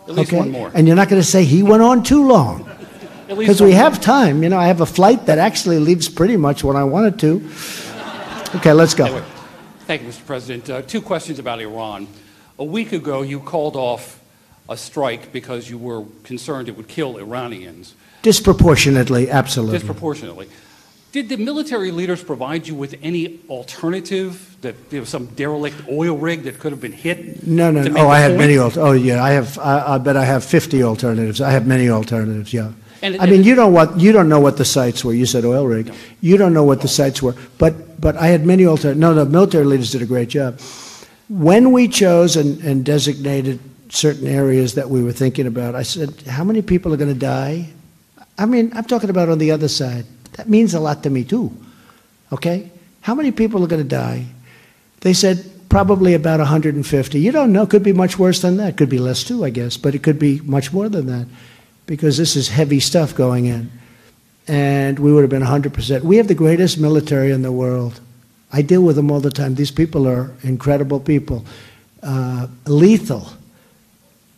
S11: At least
S2: Okay?
S11: one more.
S2: And you're not going to say, he went on too long. Because we
S11: more.
S2: have time. You know, I have a flight that actually leaves pretty much when I want it to. Okay, let's go.
S11: Anyway, Thank you, Mr. President. Uh, Two questions about Iran. A week ago, you called off a strike because you were concerned it would kill Iranians
S2: Disproportionately, absolutely.
S11: disproportionately. Did the military leaders provide you with any alternative, that there was some derelict oil rig that could have been hit?
S2: No, no, no. Oh, I had many, al- oh, yeah, I have, I, I bet I have 50 alternatives. I have many alternatives, yeah.
S11: And-
S2: I mean,
S11: and-
S2: you know what, you don't know what the sites were. You said oil rig. You don't know what the sites were. But, but I had many alternatives. No, the military leaders did a great job. When we chose and, and designated certain areas that we were thinking about, I said, how many people are going to die? I mean, I'm talking about on the other side. That means a lot to me, too. Okay? How many people are going to die? They said probably about 150. You don't know. Could be much worse than that. Could be less, too, I guess. But it could be much more than that because this is heavy stuff going in. And we would have been 100%. We have the greatest military in the world. I deal with them all the time. These people are incredible people, uh, lethal.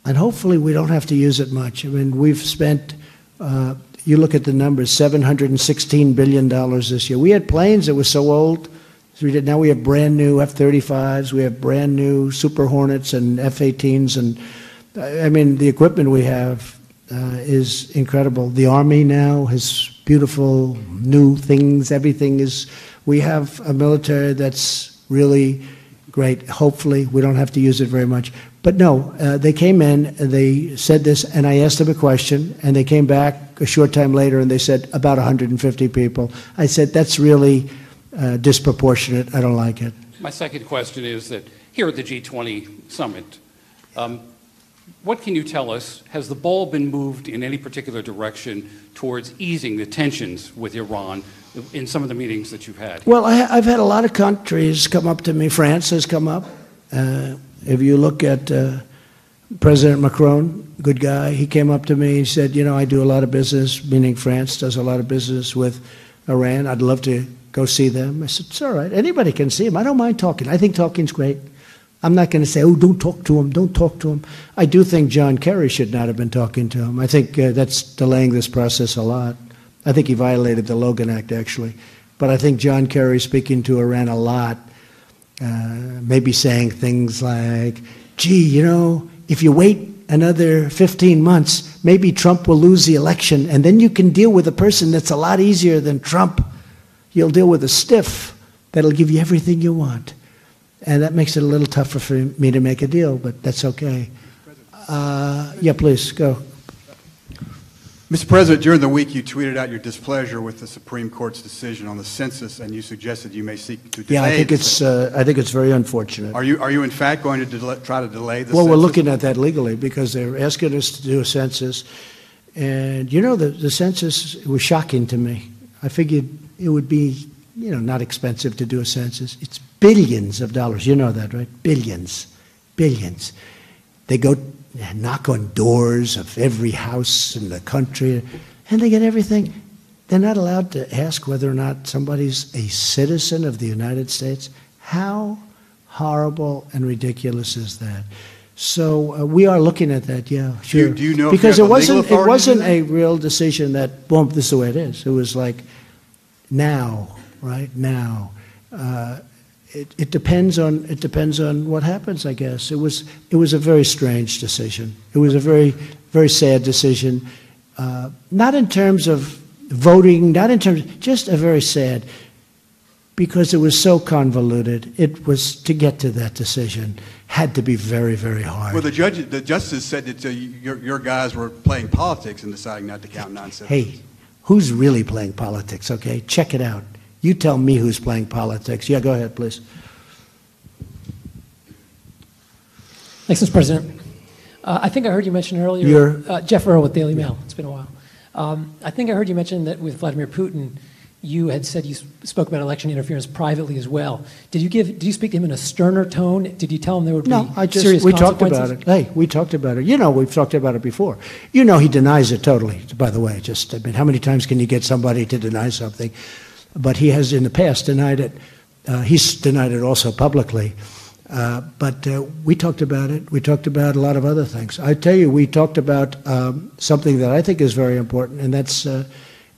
S2: And hopefully we don't have to use it much. I mean, we've spent, uh, you look at the numbers, $716 billion this year. We had planes that were so old. So we did, now we have brand new F 35s, we have brand new Super Hornets and F 18s. And I I mean, the equipment we have uh, is incredible. The Army now has beautiful new things. Everything is, we have a military that's really great. Hopefully, we don't have to use it very much. But no, uh, they came in, they said this, and I asked them a question, and they came back a short time later, and they said about 150 people. I said, that's really uh, disproportionate. I don't like it.
S11: My second question is that here at the G20 summit, um, what can you tell us? Has the ball been moved in any particular direction towards easing the tensions with Iran in some of the meetings that you've had?
S2: Well, I, I've had a lot of countries come up to me. France has come up. Uh, if you look at uh, President Macron, good guy, he came up to me and said, You know, I do a lot of business, meaning France does a lot of business with Iran. I'd love to go see them. I said, It's all right. Anybody can see them. I don't mind talking. I think talking's great. I'm not going to say, oh, don't talk to him, don't talk to him. I do think John Kerry should not have been talking to him. I think uh, that's delaying this process a lot. I think he violated the Logan Act, actually. But I think John Kerry speaking to Iran a lot, uh, maybe saying things like, gee, you know, if you wait another 15 months, maybe Trump will lose the election, and then you can deal with a person that's a lot easier than Trump. You'll deal with a stiff that'll give you everything you want. And that makes it a little tougher for me to make a deal, but that's okay. Uh, yeah, please, go.
S12: Mr. President, during the week, you tweeted out your displeasure with the Supreme Court's decision on the census, and you suggested you may seek to delay.
S2: Yeah, I think it's, uh, I think it's very unfortunate.
S12: Are you, are you in fact going to delay, try to delay the
S2: Well,
S12: census?
S2: we're looking at that legally because they're asking us to do a census. And, you know, the, the census was shocking to me. I figured it would be, you know, not expensive to do a census. It's billions of dollars. You know that, right? Billions. Billions. They go knock on doors of every house in the country and they get everything. They're not allowed to ask whether or not somebody's a citizen of the United States. How horrible and ridiculous is that? So uh, we are looking at that, yeah,
S12: Do you-
S2: sure.
S12: do you know
S2: because it wasn't it
S12: do
S2: wasn't a real decision that boom, this is the way it is. It was like now, right now. Uh, it, it depends on it depends on what happens, I guess. It was it was a very strange decision. It was a very very sad decision, uh, not in terms of voting, not in terms, just a very sad. because it was so convoluted. It was, to get to that decision, had to be very, very hard.
S12: Well, the judge, the justice said that uh, your, your guys were playing politics and deciding not to count nonsense.
S2: Hey, who's really playing politics, okay? Check it out. You tell me who's playing politics. Yeah, go ahead, please.
S13: Thanks, Mr. President. Uh, I think I heard you mention earlier. Uh, Geoff Earle with Daily Mail. It's been a while. Um, I think I heard you mention that with Vladimir Putin, you had said you spoke about election interference privately as well. Did you give? Did you speak to him in a sterner tone? Did you tell him there would
S2: No,
S13: be
S2: I just,
S13: serious
S2: we talked about it. Hey, we talked about it. You know, we've talked about it before. You know, he denies it totally, by the way. Just, I mean, how many times can you get somebody to deny something? But he has in the past denied it. Uh, he's denied it also publicly. Uh, but uh, we talked about it. We talked about a lot of other things. I tell you, we talked about um, something that I think is very important, and that's uh,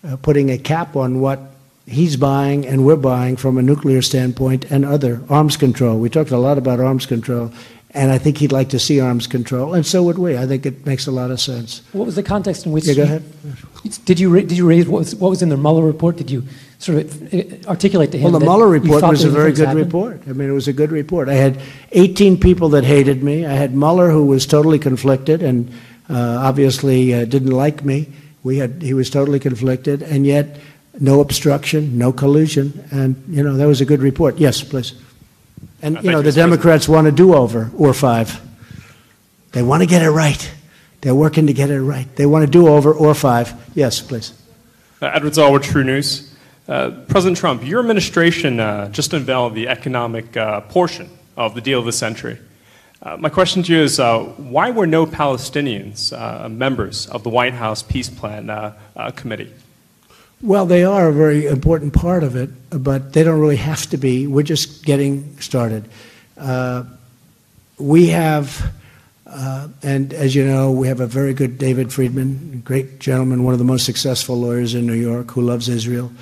S2: uh, putting a cap on what he's buying and we're buying from a nuclear standpoint and other arms control. We talked a lot about arms control, and I think he'd like to see arms control, and so would we. I think it makes a lot of sense.
S13: What was the context in which?
S2: Yeah, go ahead.
S13: Did you did you raise what was, what was in the Mueller report? Did you sort of uh, articulate to him?
S2: Well, the
S13: that
S2: Mueller report was a very good
S13: happened?
S2: report. I mean, it was a good report. I had 18 people that hated me. I had Mueller, who was totally conflicted and uh, obviously uh, didn't like me. We had he was totally conflicted, and yet no obstruction, no collusion, and you know that was a good report. Yes, please. And
S14: Uh,
S2: you know
S14: you,
S2: the
S14: Mr. President.
S2: Democrats want to do over or five. They want to get it right. They're working to get it right. They want to do over or five. Yes, please.
S14: Uh, Edward Zalwood, TruNews. Uh, President Trump, your administration uh, just unveiled the economic uh, portion of the deal of the century. Uh, my question to you is uh, why were no Palestinians members of the White House Peace Plan Committee?
S2: Well, they are a very important part of it, but they don't really have to be. We're just getting started. We have, uh, and as you know, we have a very good David Friedman, great gentleman, one of the most successful lawyers in New York who loves Israel.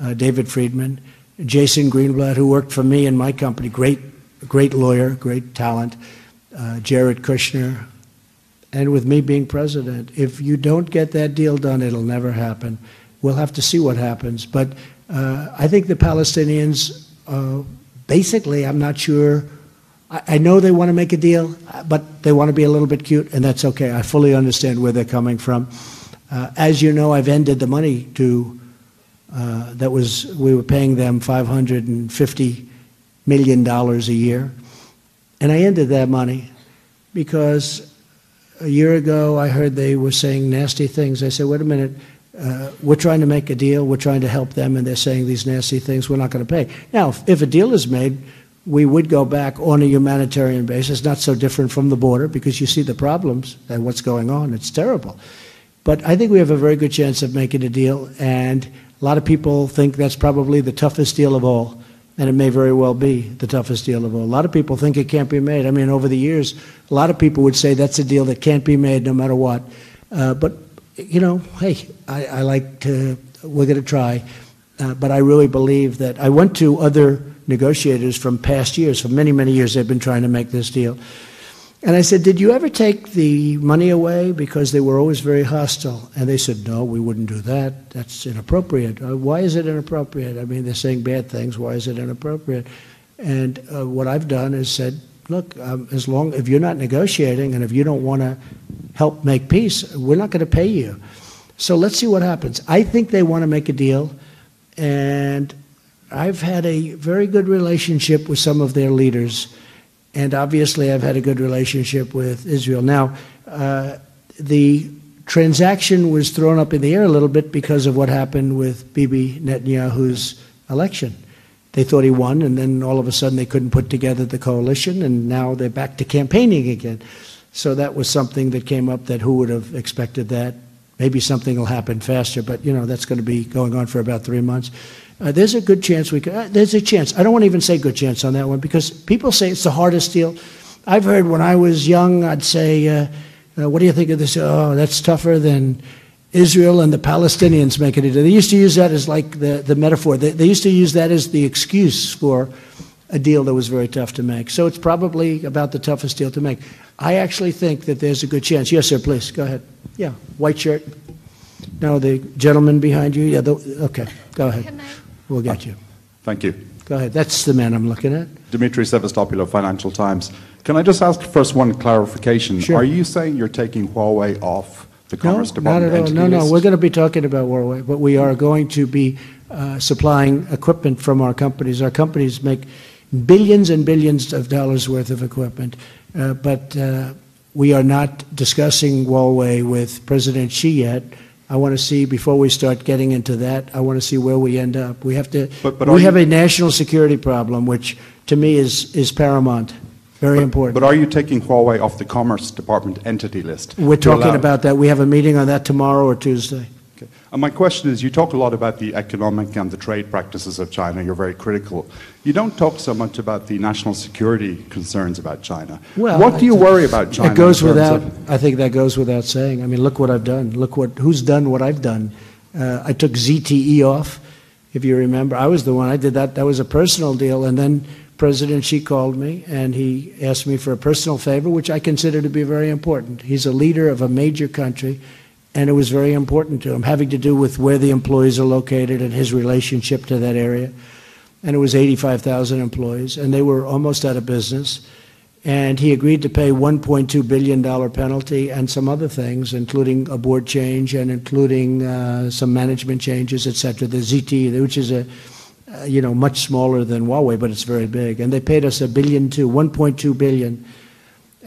S2: Uh, David Friedman. Jason Greenblatt, who worked for me and my company, great, great lawyer, great talent. Uh, Jared Kushner, and with me being president, if you don't get that deal done, it'll never happen. We'll have to see what happens. But uh, I think the Palestinians, uh, basically, I'm not sure. I, I know they want to make a deal, but they want to be a little bit cute, and that's okay. I fully understand where they're coming from. Uh, as you know, I've ended the money to uh, that was we were paying them 550 million dollars a year, and I ended that money because a year ago, I heard they were saying nasty things. I said, wait a minute, uh, we're trying to make a deal, we're trying to help them, and they're saying these nasty things, we're not going to pay. Now, if, if a deal is made, we would go back on a humanitarian basis, not so different from the border, because you see the problems and what's going on. It's terrible. But I think we have a very good chance of making a deal, and a lot of people think that's probably the toughest deal of all, and it may very well be the toughest deal of all. A lot of people think it can't be made. I mean, over the years, a lot of people would say that's a deal that can't be made no matter what. Uh, but, you know, hey, I, I like to, we're going to try. Uh, but I really believe that I went to other negotiators from past years, for many, many years, they've been trying to make this deal. And I said, Did you ever take the money away? Because they were always very hostile. And they said, No, we wouldn't do that. That's inappropriate. Uh, why is it inappropriate? I mean, they're saying bad things. Why is it inappropriate? And uh, what I've done is said, Look, um, as long if you're not negotiating and if you don't want to help make peace, we're not going to pay you. So let's see what happens. I think they want to make a deal, and I've had a very good relationship with some of their leaders. And obviously, I've had a good relationship with Israel. Now, uh, the transaction was thrown up in the air a little bit because of what happened with Bibi Netanyahu's election. They thought he won, and then all of a sudden they couldn't put together the coalition, and now they're back to campaigning again. So that was something that came up that who would have expected that? Maybe something will happen faster, but you know that's going to be going on for about three months. Uh, there's a good chance we could. Uh, there's a chance. I don't want to even say good chance on that one because people say it's the hardest deal. I've heard when I was young, I'd say, uh, uh, "What do you think of this?" Oh, that's tougher than Israel and the Palestinians making it. They used to use that as like the the metaphor. They, they used to use that as the excuse for a deal that was very tough to make. So it's probably about the toughest deal to make. I actually think that there's a good chance. Yes, sir. Please go ahead. Yeah, white shirt. No, the gentleman behind you. Yeah. The, okay. Go ahead. We'll get you.
S6: Thank you.
S2: Go ahead. That's the man I'm looking at.
S15: Demetri Sevastopulo, Financial Times. Can I just ask first one clarification?
S2: Sure.
S15: Are you saying you're taking Huawei off the
S2: No,
S15: Commerce
S2: not
S15: Department
S2: at all. No, no,
S15: list?
S2: we're going to be talking about Huawei, but we are going to be uh, supplying equipment from our companies. Our companies make billions and billions of dollars worth of equipment, uh, but uh, we are not discussing Huawei with President Xi yet. I want to see, before we start getting into that, I want to see where we end up. We have to,
S15: But- but
S2: we have
S15: you-
S2: a national security problem, which to me is, is paramount, very important.
S15: But are you taking Huawei off the Commerce Department entity list?
S2: We're talking about that. We have a meeting on that tomorrow or Tuesday.
S15: My question is, you talk a lot about the economic and the trade practices of China. You're very critical. You don't talk so much about the national security concerns about China.
S2: Well,
S15: what do you worry about China?
S2: That goes without. I think that goes without saying. I mean, look what I've done. Look what who's done what I've done. Uh, I took ZTE off, if you remember. I was the one. I did that. That was a personal deal, and then President Xi called me and he asked me for a personal favor, which I consider to be very important. He's a leader of a major country, and it was very important to him, having to do with where the employees are located and his relationship to that area. And it was 85,000 employees, and they were almost out of business and he agreed to pay $1.2 billion penalty and some other things, including a board change and including uh, some management changes, et cetera. The ZTE, which is a, uh, you know, much smaller than Huawei, but it's very big. And they paid us a billion to 1.2 billion.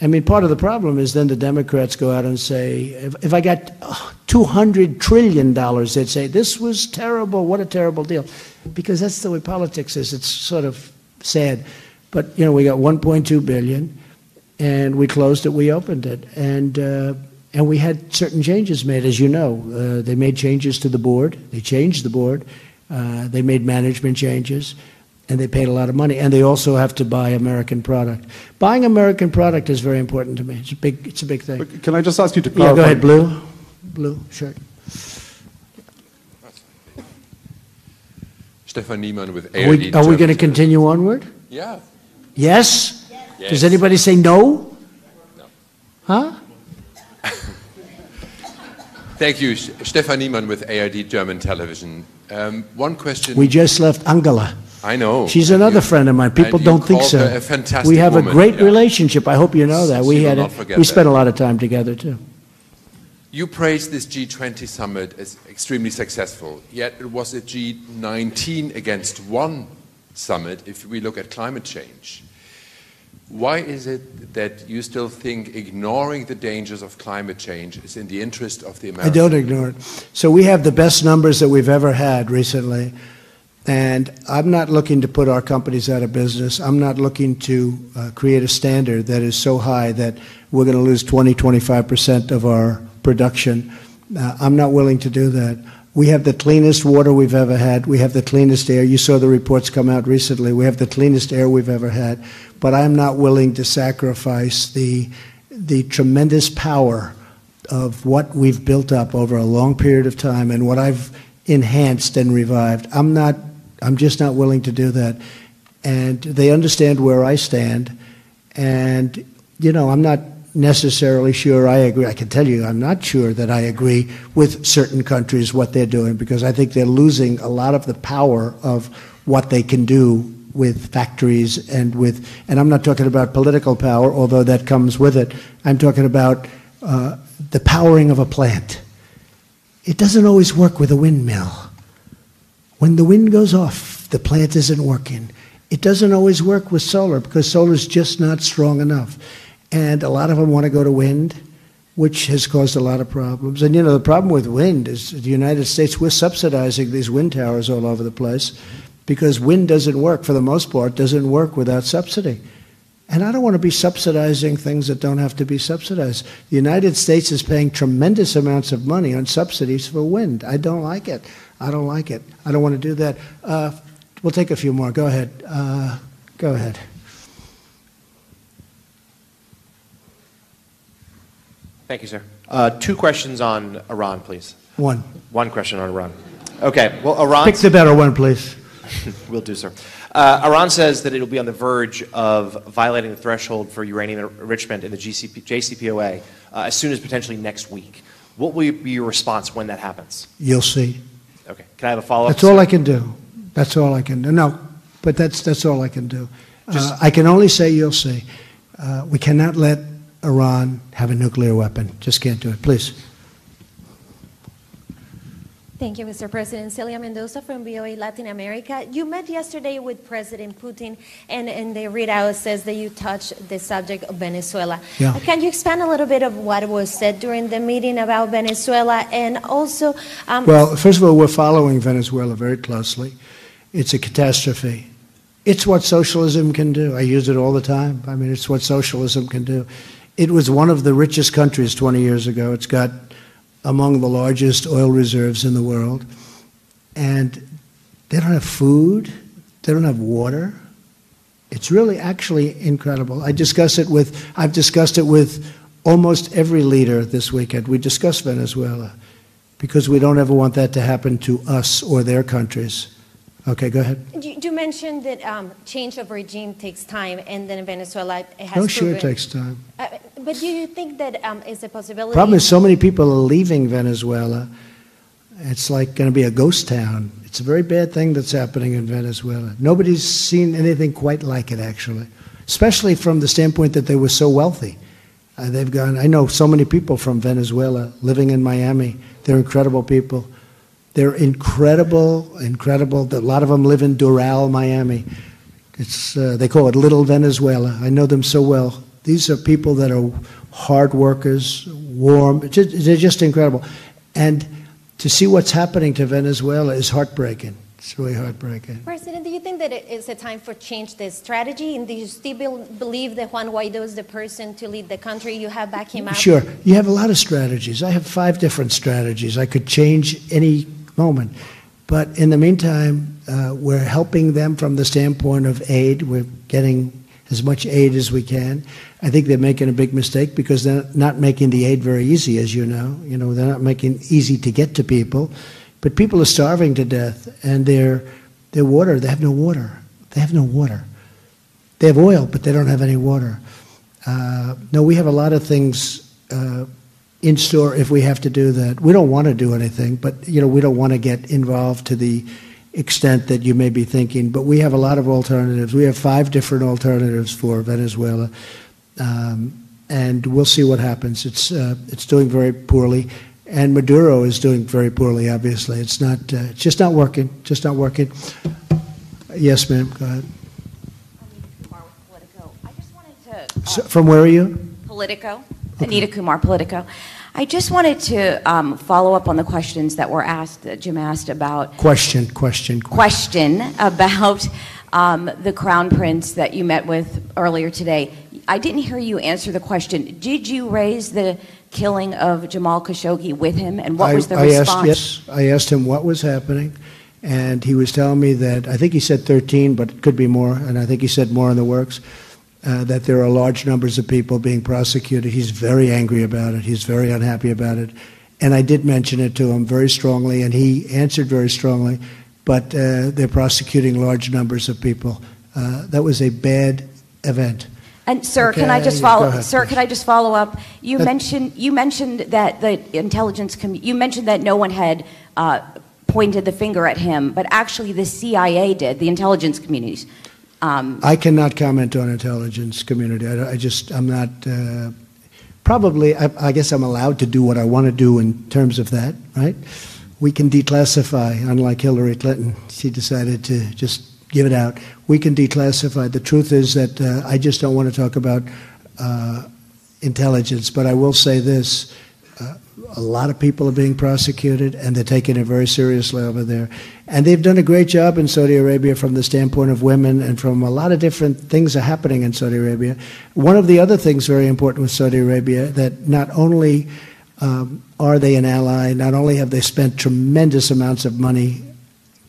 S2: I mean, part of the problem is then the Democrats go out and say, if, if I got uh, $200 trillion, they'd say, this was terrible, what a terrible deal. Because that's the way politics is. It's sort of sad. But, you know, we got 1.2 billion, and we closed it, we opened it. And, uh, and we had certain changes made, as you know. Uh, they made changes to the board. They changed the board. Uh, they made management changes and they paid a lot of money. And they also have to buy American product. Buying American product is very important to me. It's a big, it's a big thing.
S15: Can I just ask you to
S2: Yeah, go ahead, Blue. Blue, shirt.
S16: Stefan Niemann with
S2: Are we, are we going to continue onward?
S16: Yeah.
S2: Yes?
S16: Yes.
S2: Does anybody say no? no? Huh?
S16: Thank you. Stefan Niemann with ARD German Television. Um, one question.
S2: We just left Angela.
S16: I know.
S2: She's another friend of mine. People
S16: you
S2: don't think so.
S16: her a fantastic
S2: we have
S16: woman,
S2: a great
S16: yeah.
S2: relationship. I hope you know that. We had a,
S16: not forget
S2: we spent
S16: that.
S2: a lot of time together too.
S16: You praised this G20 summit as extremely successful, yet it was a G19 against one summit if we look at climate change. Why is it that you still think ignoring the dangers of climate change is in the interest of the
S2: I don't ignore it. So we have the best numbers that we've ever had recently. And I'm not looking to put our companies out of business. I'm not looking to uh, create a standard that is so high that we're going to lose 20, 25% of our production. Uh, I'm not willing to do that. We have the cleanest water we've ever had. We have the cleanest air. You saw the reports come out recently. We have the cleanest air we've ever had. But I'm not willing to sacrifice the, the tremendous power of what we've built up over a long period of time and what I've enhanced and revived. I'm not, I'm just not willing to do that. And they understand where I stand. And, you know, I'm not necessarily sure I agree. I can tell you I'm not sure that I agree with certain countries what they're doing because I think they're losing a lot of the power of what they can do with factories and with, and I'm not talking about political power, although that comes with it. I'm talking about uh, the powering of a plant. It doesn't always work with a windmill. When the wind goes off, the plant isn't working. It doesn't always work with solar because solar is just not strong enough. And a lot of them want to go to wind, which has caused a lot of problems. And you know, the problem with wind is the United States, we're subsidizing these wind towers all over the place because wind doesn't work, for the most part, doesn't work without subsidy. And I don't want to be subsidizing things that don't have to be subsidized. The United States is paying tremendous amounts of money on subsidies for wind. I don't like it. I don't like it. I don't want to do that. Uh, we'll take a few more. Go ahead. Uh, go ahead.
S17: Thank you, sir. Uh, two questions on Iran, please.
S2: One.
S17: One question on Iran. Okay. Well, Iran.
S2: Pick the better one, please.
S17: Will do, sir. Uh, Iran says that it will be on the verge of violating the threshold for uranium enrichment in the GCP, JCPOA uh, as soon as potentially next week. What will be your response when that happens?
S2: You'll see.
S17: Okay. Can I have a follow up?
S2: That's all I can do. That's all I can do. No, But that's, that's all I can do. Uh, I can only say you'll see. Uh, We cannot let Iran have a nuclear weapon. Just can't do it. Please.
S18: Thank you, Mr. President. Celia Mendoza from VOA Latin America. You met yesterday with President Putin, and, and the readout says that you touched the subject of Venezuela.
S2: Yeah.
S18: Can you expand a little bit of what was said during the meeting about Venezuela? And also, um,
S2: Well, first of all, we're following Venezuela very closely. It's a catastrophe. It's what socialism can do. I use it all the time. I mean, it's what socialism can do. It was one of the richest countries 20 years ago. It's got among the largest oil reserves in the world. And they don't have food, they don't have water. It's really actually incredible. I discuss it with, I've discussed it with almost every leader this weekend. We discuss Venezuela because we don't ever want that to happen to us or their countries. Okay, go ahead.
S18: you, you mentioned that um, change of regime takes time, and then in Venezuela it has
S2: No, sure, it takes time.
S18: Uh, but do you think that um, is a possibility?
S2: Problem is, so many people are leaving Venezuela. It's like going to be a ghost town. It's a very bad thing that's happening in Venezuela. Nobody's seen anything quite like it, actually, especially from the standpoint that they were so wealthy. Uh, they've gone. I know so many people from Venezuela living in Miami. They're incredible people. They're incredible, incredible. A lot of them live in Doral, Miami. It's uh, they call it Little Venezuela. I know them so well. These are people that are hard workers, warm. Just- They're just incredible. And to see what's happening to Venezuela is heartbreaking. It's really heartbreaking.
S18: President, do you think that it is a time for change the strategy? And do you still bel- believe that Juan Guaido is the person to lead the country? You have back him out.
S2: Sure. You have a lot of strategies. I have five different strategies. I could change any moment. But in the meantime, uh, we're helping them from the standpoint of aid. We're getting as much aid as we can. I think they're making a big mistake because they're not making the aid very easy, as you know. You know, they're not making it easy to get to people. But people are starving to death, and their their water, they have no water. They have no water. They have oil, but they don't have any water. Uh, no, we have a lot of things uh, in store if we have to do that. We don't want to do anything, but you know we don't want to get involved to the extent that you may be thinking. But we have a lot of alternatives. We have five different alternatives for Venezuela, um, and we'll see what happens. It's uh, it's doing very poorly, and Maduro is doing very poorly. Obviously, it's not. Uh, it's just not working. Just not working. Yes, ma'am. Go ahead. So, from where are you?
S19: Politico, Anita Kumar, Politico. I just wanted to um, follow up on the questions that were asked, that Jim asked about
S2: Question. Question.
S19: question about um, the crown prince that you met with earlier today. I didn't hear you answer the question. Did you raise the killing of Jamal Khashoggi with him, and what
S2: I,
S19: was the
S2: I
S19: response?
S2: Asked, yes, I asked him what was happening, and he was telling me that I think he said 13, but it could be more, and I think he said more in the works. Uh, that there are large numbers of people being prosecuted. He's very angry about it. He's very unhappy about it. And I did mention it to him very strongly, and he answered very strongly. But uh, they're prosecuting large numbers of people. Uh, that was a bad event.
S19: And sir, can I just follow?
S2: ahead,
S19: sir, could I just follow up? You
S2: That-
S19: mentioned you mentioned that the intelligence. commu- you mentioned that no one had uh, pointed the finger at him, but actually the CIA did. The intelligence communities. Um,
S2: I cannot comment on intelligence community. I, I just, I'm not, uh, probably, I, I guess I'm allowed to do what I want to do in terms of that, right? We can declassify, unlike Hillary Clinton. She decided to just give it out. We can declassify. The truth is that uh, I just don't want to talk about uh, intelligence, but I will say this. A lot of people are being prosecuted, and they're taking it very seriously over there. And they've done a great job in Saudi Arabia from the standpoint of women, and from a lot of different things are happening in Saudi Arabia. One of the other things very important with Saudi Arabia that not only um, are they an ally, not only have they spent tremendous amounts of money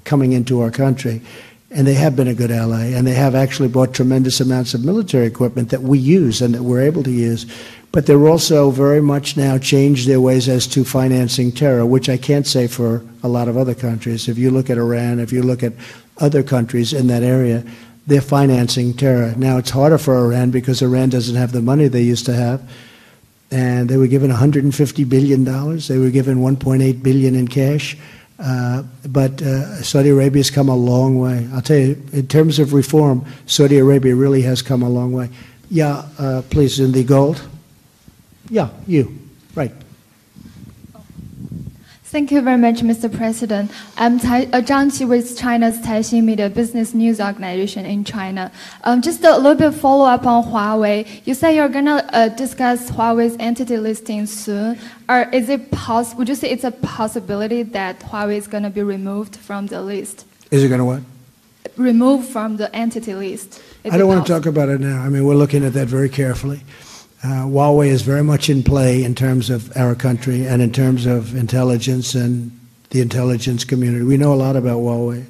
S2: coming into our country, and they have been a good ally, and they have actually bought tremendous amounts of military equipment that we use and that we're able to use. But they're also very much now changed their ways as to financing terror, which I can't say for a lot of other countries. If you look at Iran, if you look at other countries in that area, they're financing terror. Now it's harder for Iran because Iran doesn't have the money they used to have. And they were given 150 billion dollars. They were given $1.8 billion in cash. Uh, But uh, Saudi Arabia's come a long way. I'll tell you, in terms of reform, Saudi Arabia really has come a long way. Yeah, uh, please, in the gold? Yeah, you, right.
S20: Thank you very much, Mr. President. I'm Tai- uh, Zhang Qi with China's Caixin Media Business News Organization in China. Um, just a little bit follow up on Huawei. You say you're gonna uh, discuss Huawei's entity listing soon. Or is it poss- Would you say it's a possibility that Huawei is gonna be removed from the list?
S2: Is it going to what?
S20: Removed from the entity list? Is
S2: I don't want to talk about it now. I mean, we're looking at that very carefully. Uh, Huawei is very much in play in terms of our country and in terms of intelligence and the intelligence community. We know a lot about Huawei,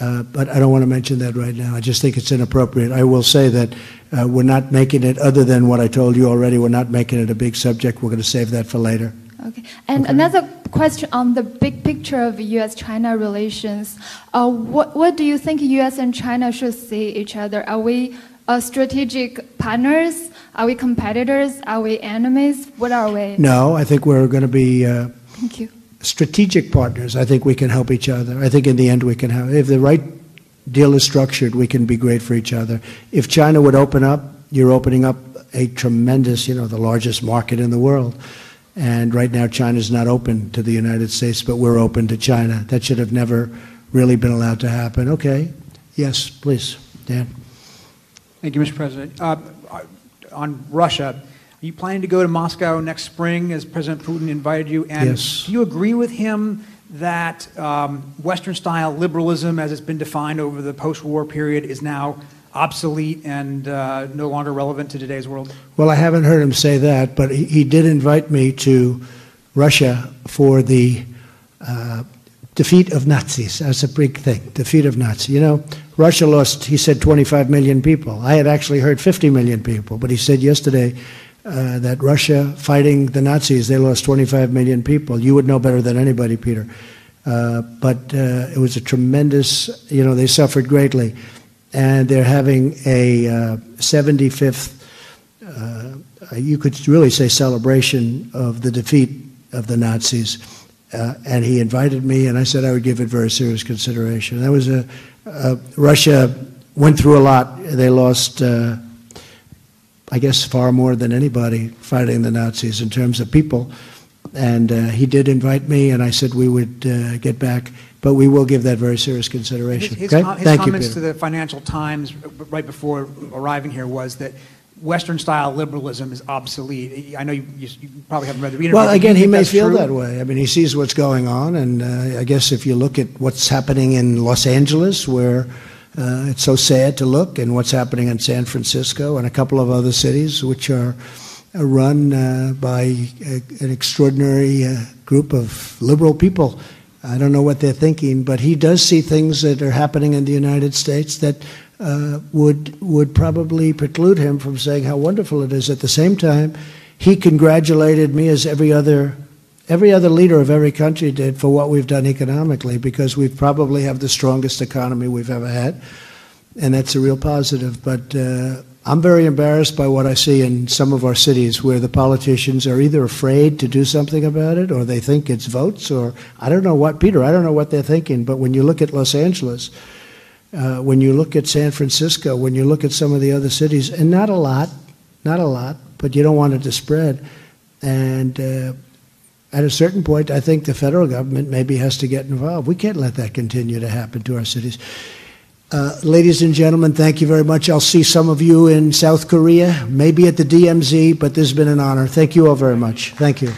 S2: uh, but I don't want to mention that right now. I just think it's inappropriate. I will say that uh, we're not making it, other than what I told you already, we're not making it a big subject. We're going to save that for later.
S20: Okay. And another question on the big picture of U.S.-China relations. Uh, what, what do you think U.S. and China should see each other? Are we uh, strategic partners? Are we competitors? Are we enemies? What are we?
S2: No, I think we're going to be uh,
S20: Thank you.
S2: strategic partners. I think we can help each other. I think in the end we can have, if the right deal is structured, we can be great for each other. If China would open up, you're opening up a tremendous, you know, the largest market in the world. And right now, China's not open to the United States, but we're open to China. That should have never really been allowed to happen. Okay. Yes, please, Dan.
S21: Thank you, Mr. President. Uh, on Russia, are you planning to go to Moscow next spring as President Putin invited you? And
S2: Yes.
S21: do you agree with him that um, Western style liberalism, as it's been defined over the post war period, is now obsolete and uh, no longer relevant to today's world?
S2: Well, I haven't heard him say that, but he, he did invite me to Russia for the uh, defeat of Nazis. That's a big thing, defeat of Nazis. You know, Russia lost, he said, 25 million people. I had actually heard 50 million people, but he said yesterday uh, that Russia fighting the Nazis, they lost 25 million people. You would know better than anybody, Peter. Uh, but uh, it was a tremendous, you know, they suffered greatly. And they're having a uh, 75th uh, you could really say celebration of the defeat of the Nazis. Uh, and he invited me, and I said I would give it very serious consideration. That was a, uh, Russia went through a lot. They lost, uh, I guess, far more than anybody fighting the Nazis in terms of people. And uh, he did invite me, and I said we would uh, get back, but we will give that very serious consideration.
S21: His, his,
S2: okay?
S21: com- his
S2: Thank you,
S21: comments
S2: Peter.
S21: to the Financial Times right before arriving here was that Western style liberalism is obsolete. I know you, you, you probably haven't read the interview.
S2: Well,
S21: but do you
S2: again, he may feel
S21: true?
S2: that way. I mean, he sees what's going on, and uh, I guess if you look at what's happening in Los Angeles, where uh, it's so sad to look, and what's happening in San Francisco and a couple of other cities, which are uh, run uh, by a, an extraordinary uh, group of liberal people. I don't know what they're thinking, but he does see things that are happening in the United States that uh, would would probably preclude him from saying how wonderful it is. At the same time, he congratulated me as every other every other leader of every country did for what we've done economically because we probably have the strongest economy we've ever had, and that's a real positive. But uh, I'm very embarrassed by what I see in some of our cities where the politicians are either afraid to do something about it or they think it's votes or I don't know what, Peter, I don't know what they're thinking. But when you look at Los Angeles, uh, when you look at San Francisco, when you look at some of the other cities, and not a lot, not a lot, but you don't want it to spread. And uh, at a certain point, I think the federal government maybe has to get involved. We can't let that continue to happen to our cities. Uh, ladies and gentlemen, thank you very much. I'll see some of you in South Korea, maybe at the DMZ, but this has been an honor. Thank you all very much. Thank you.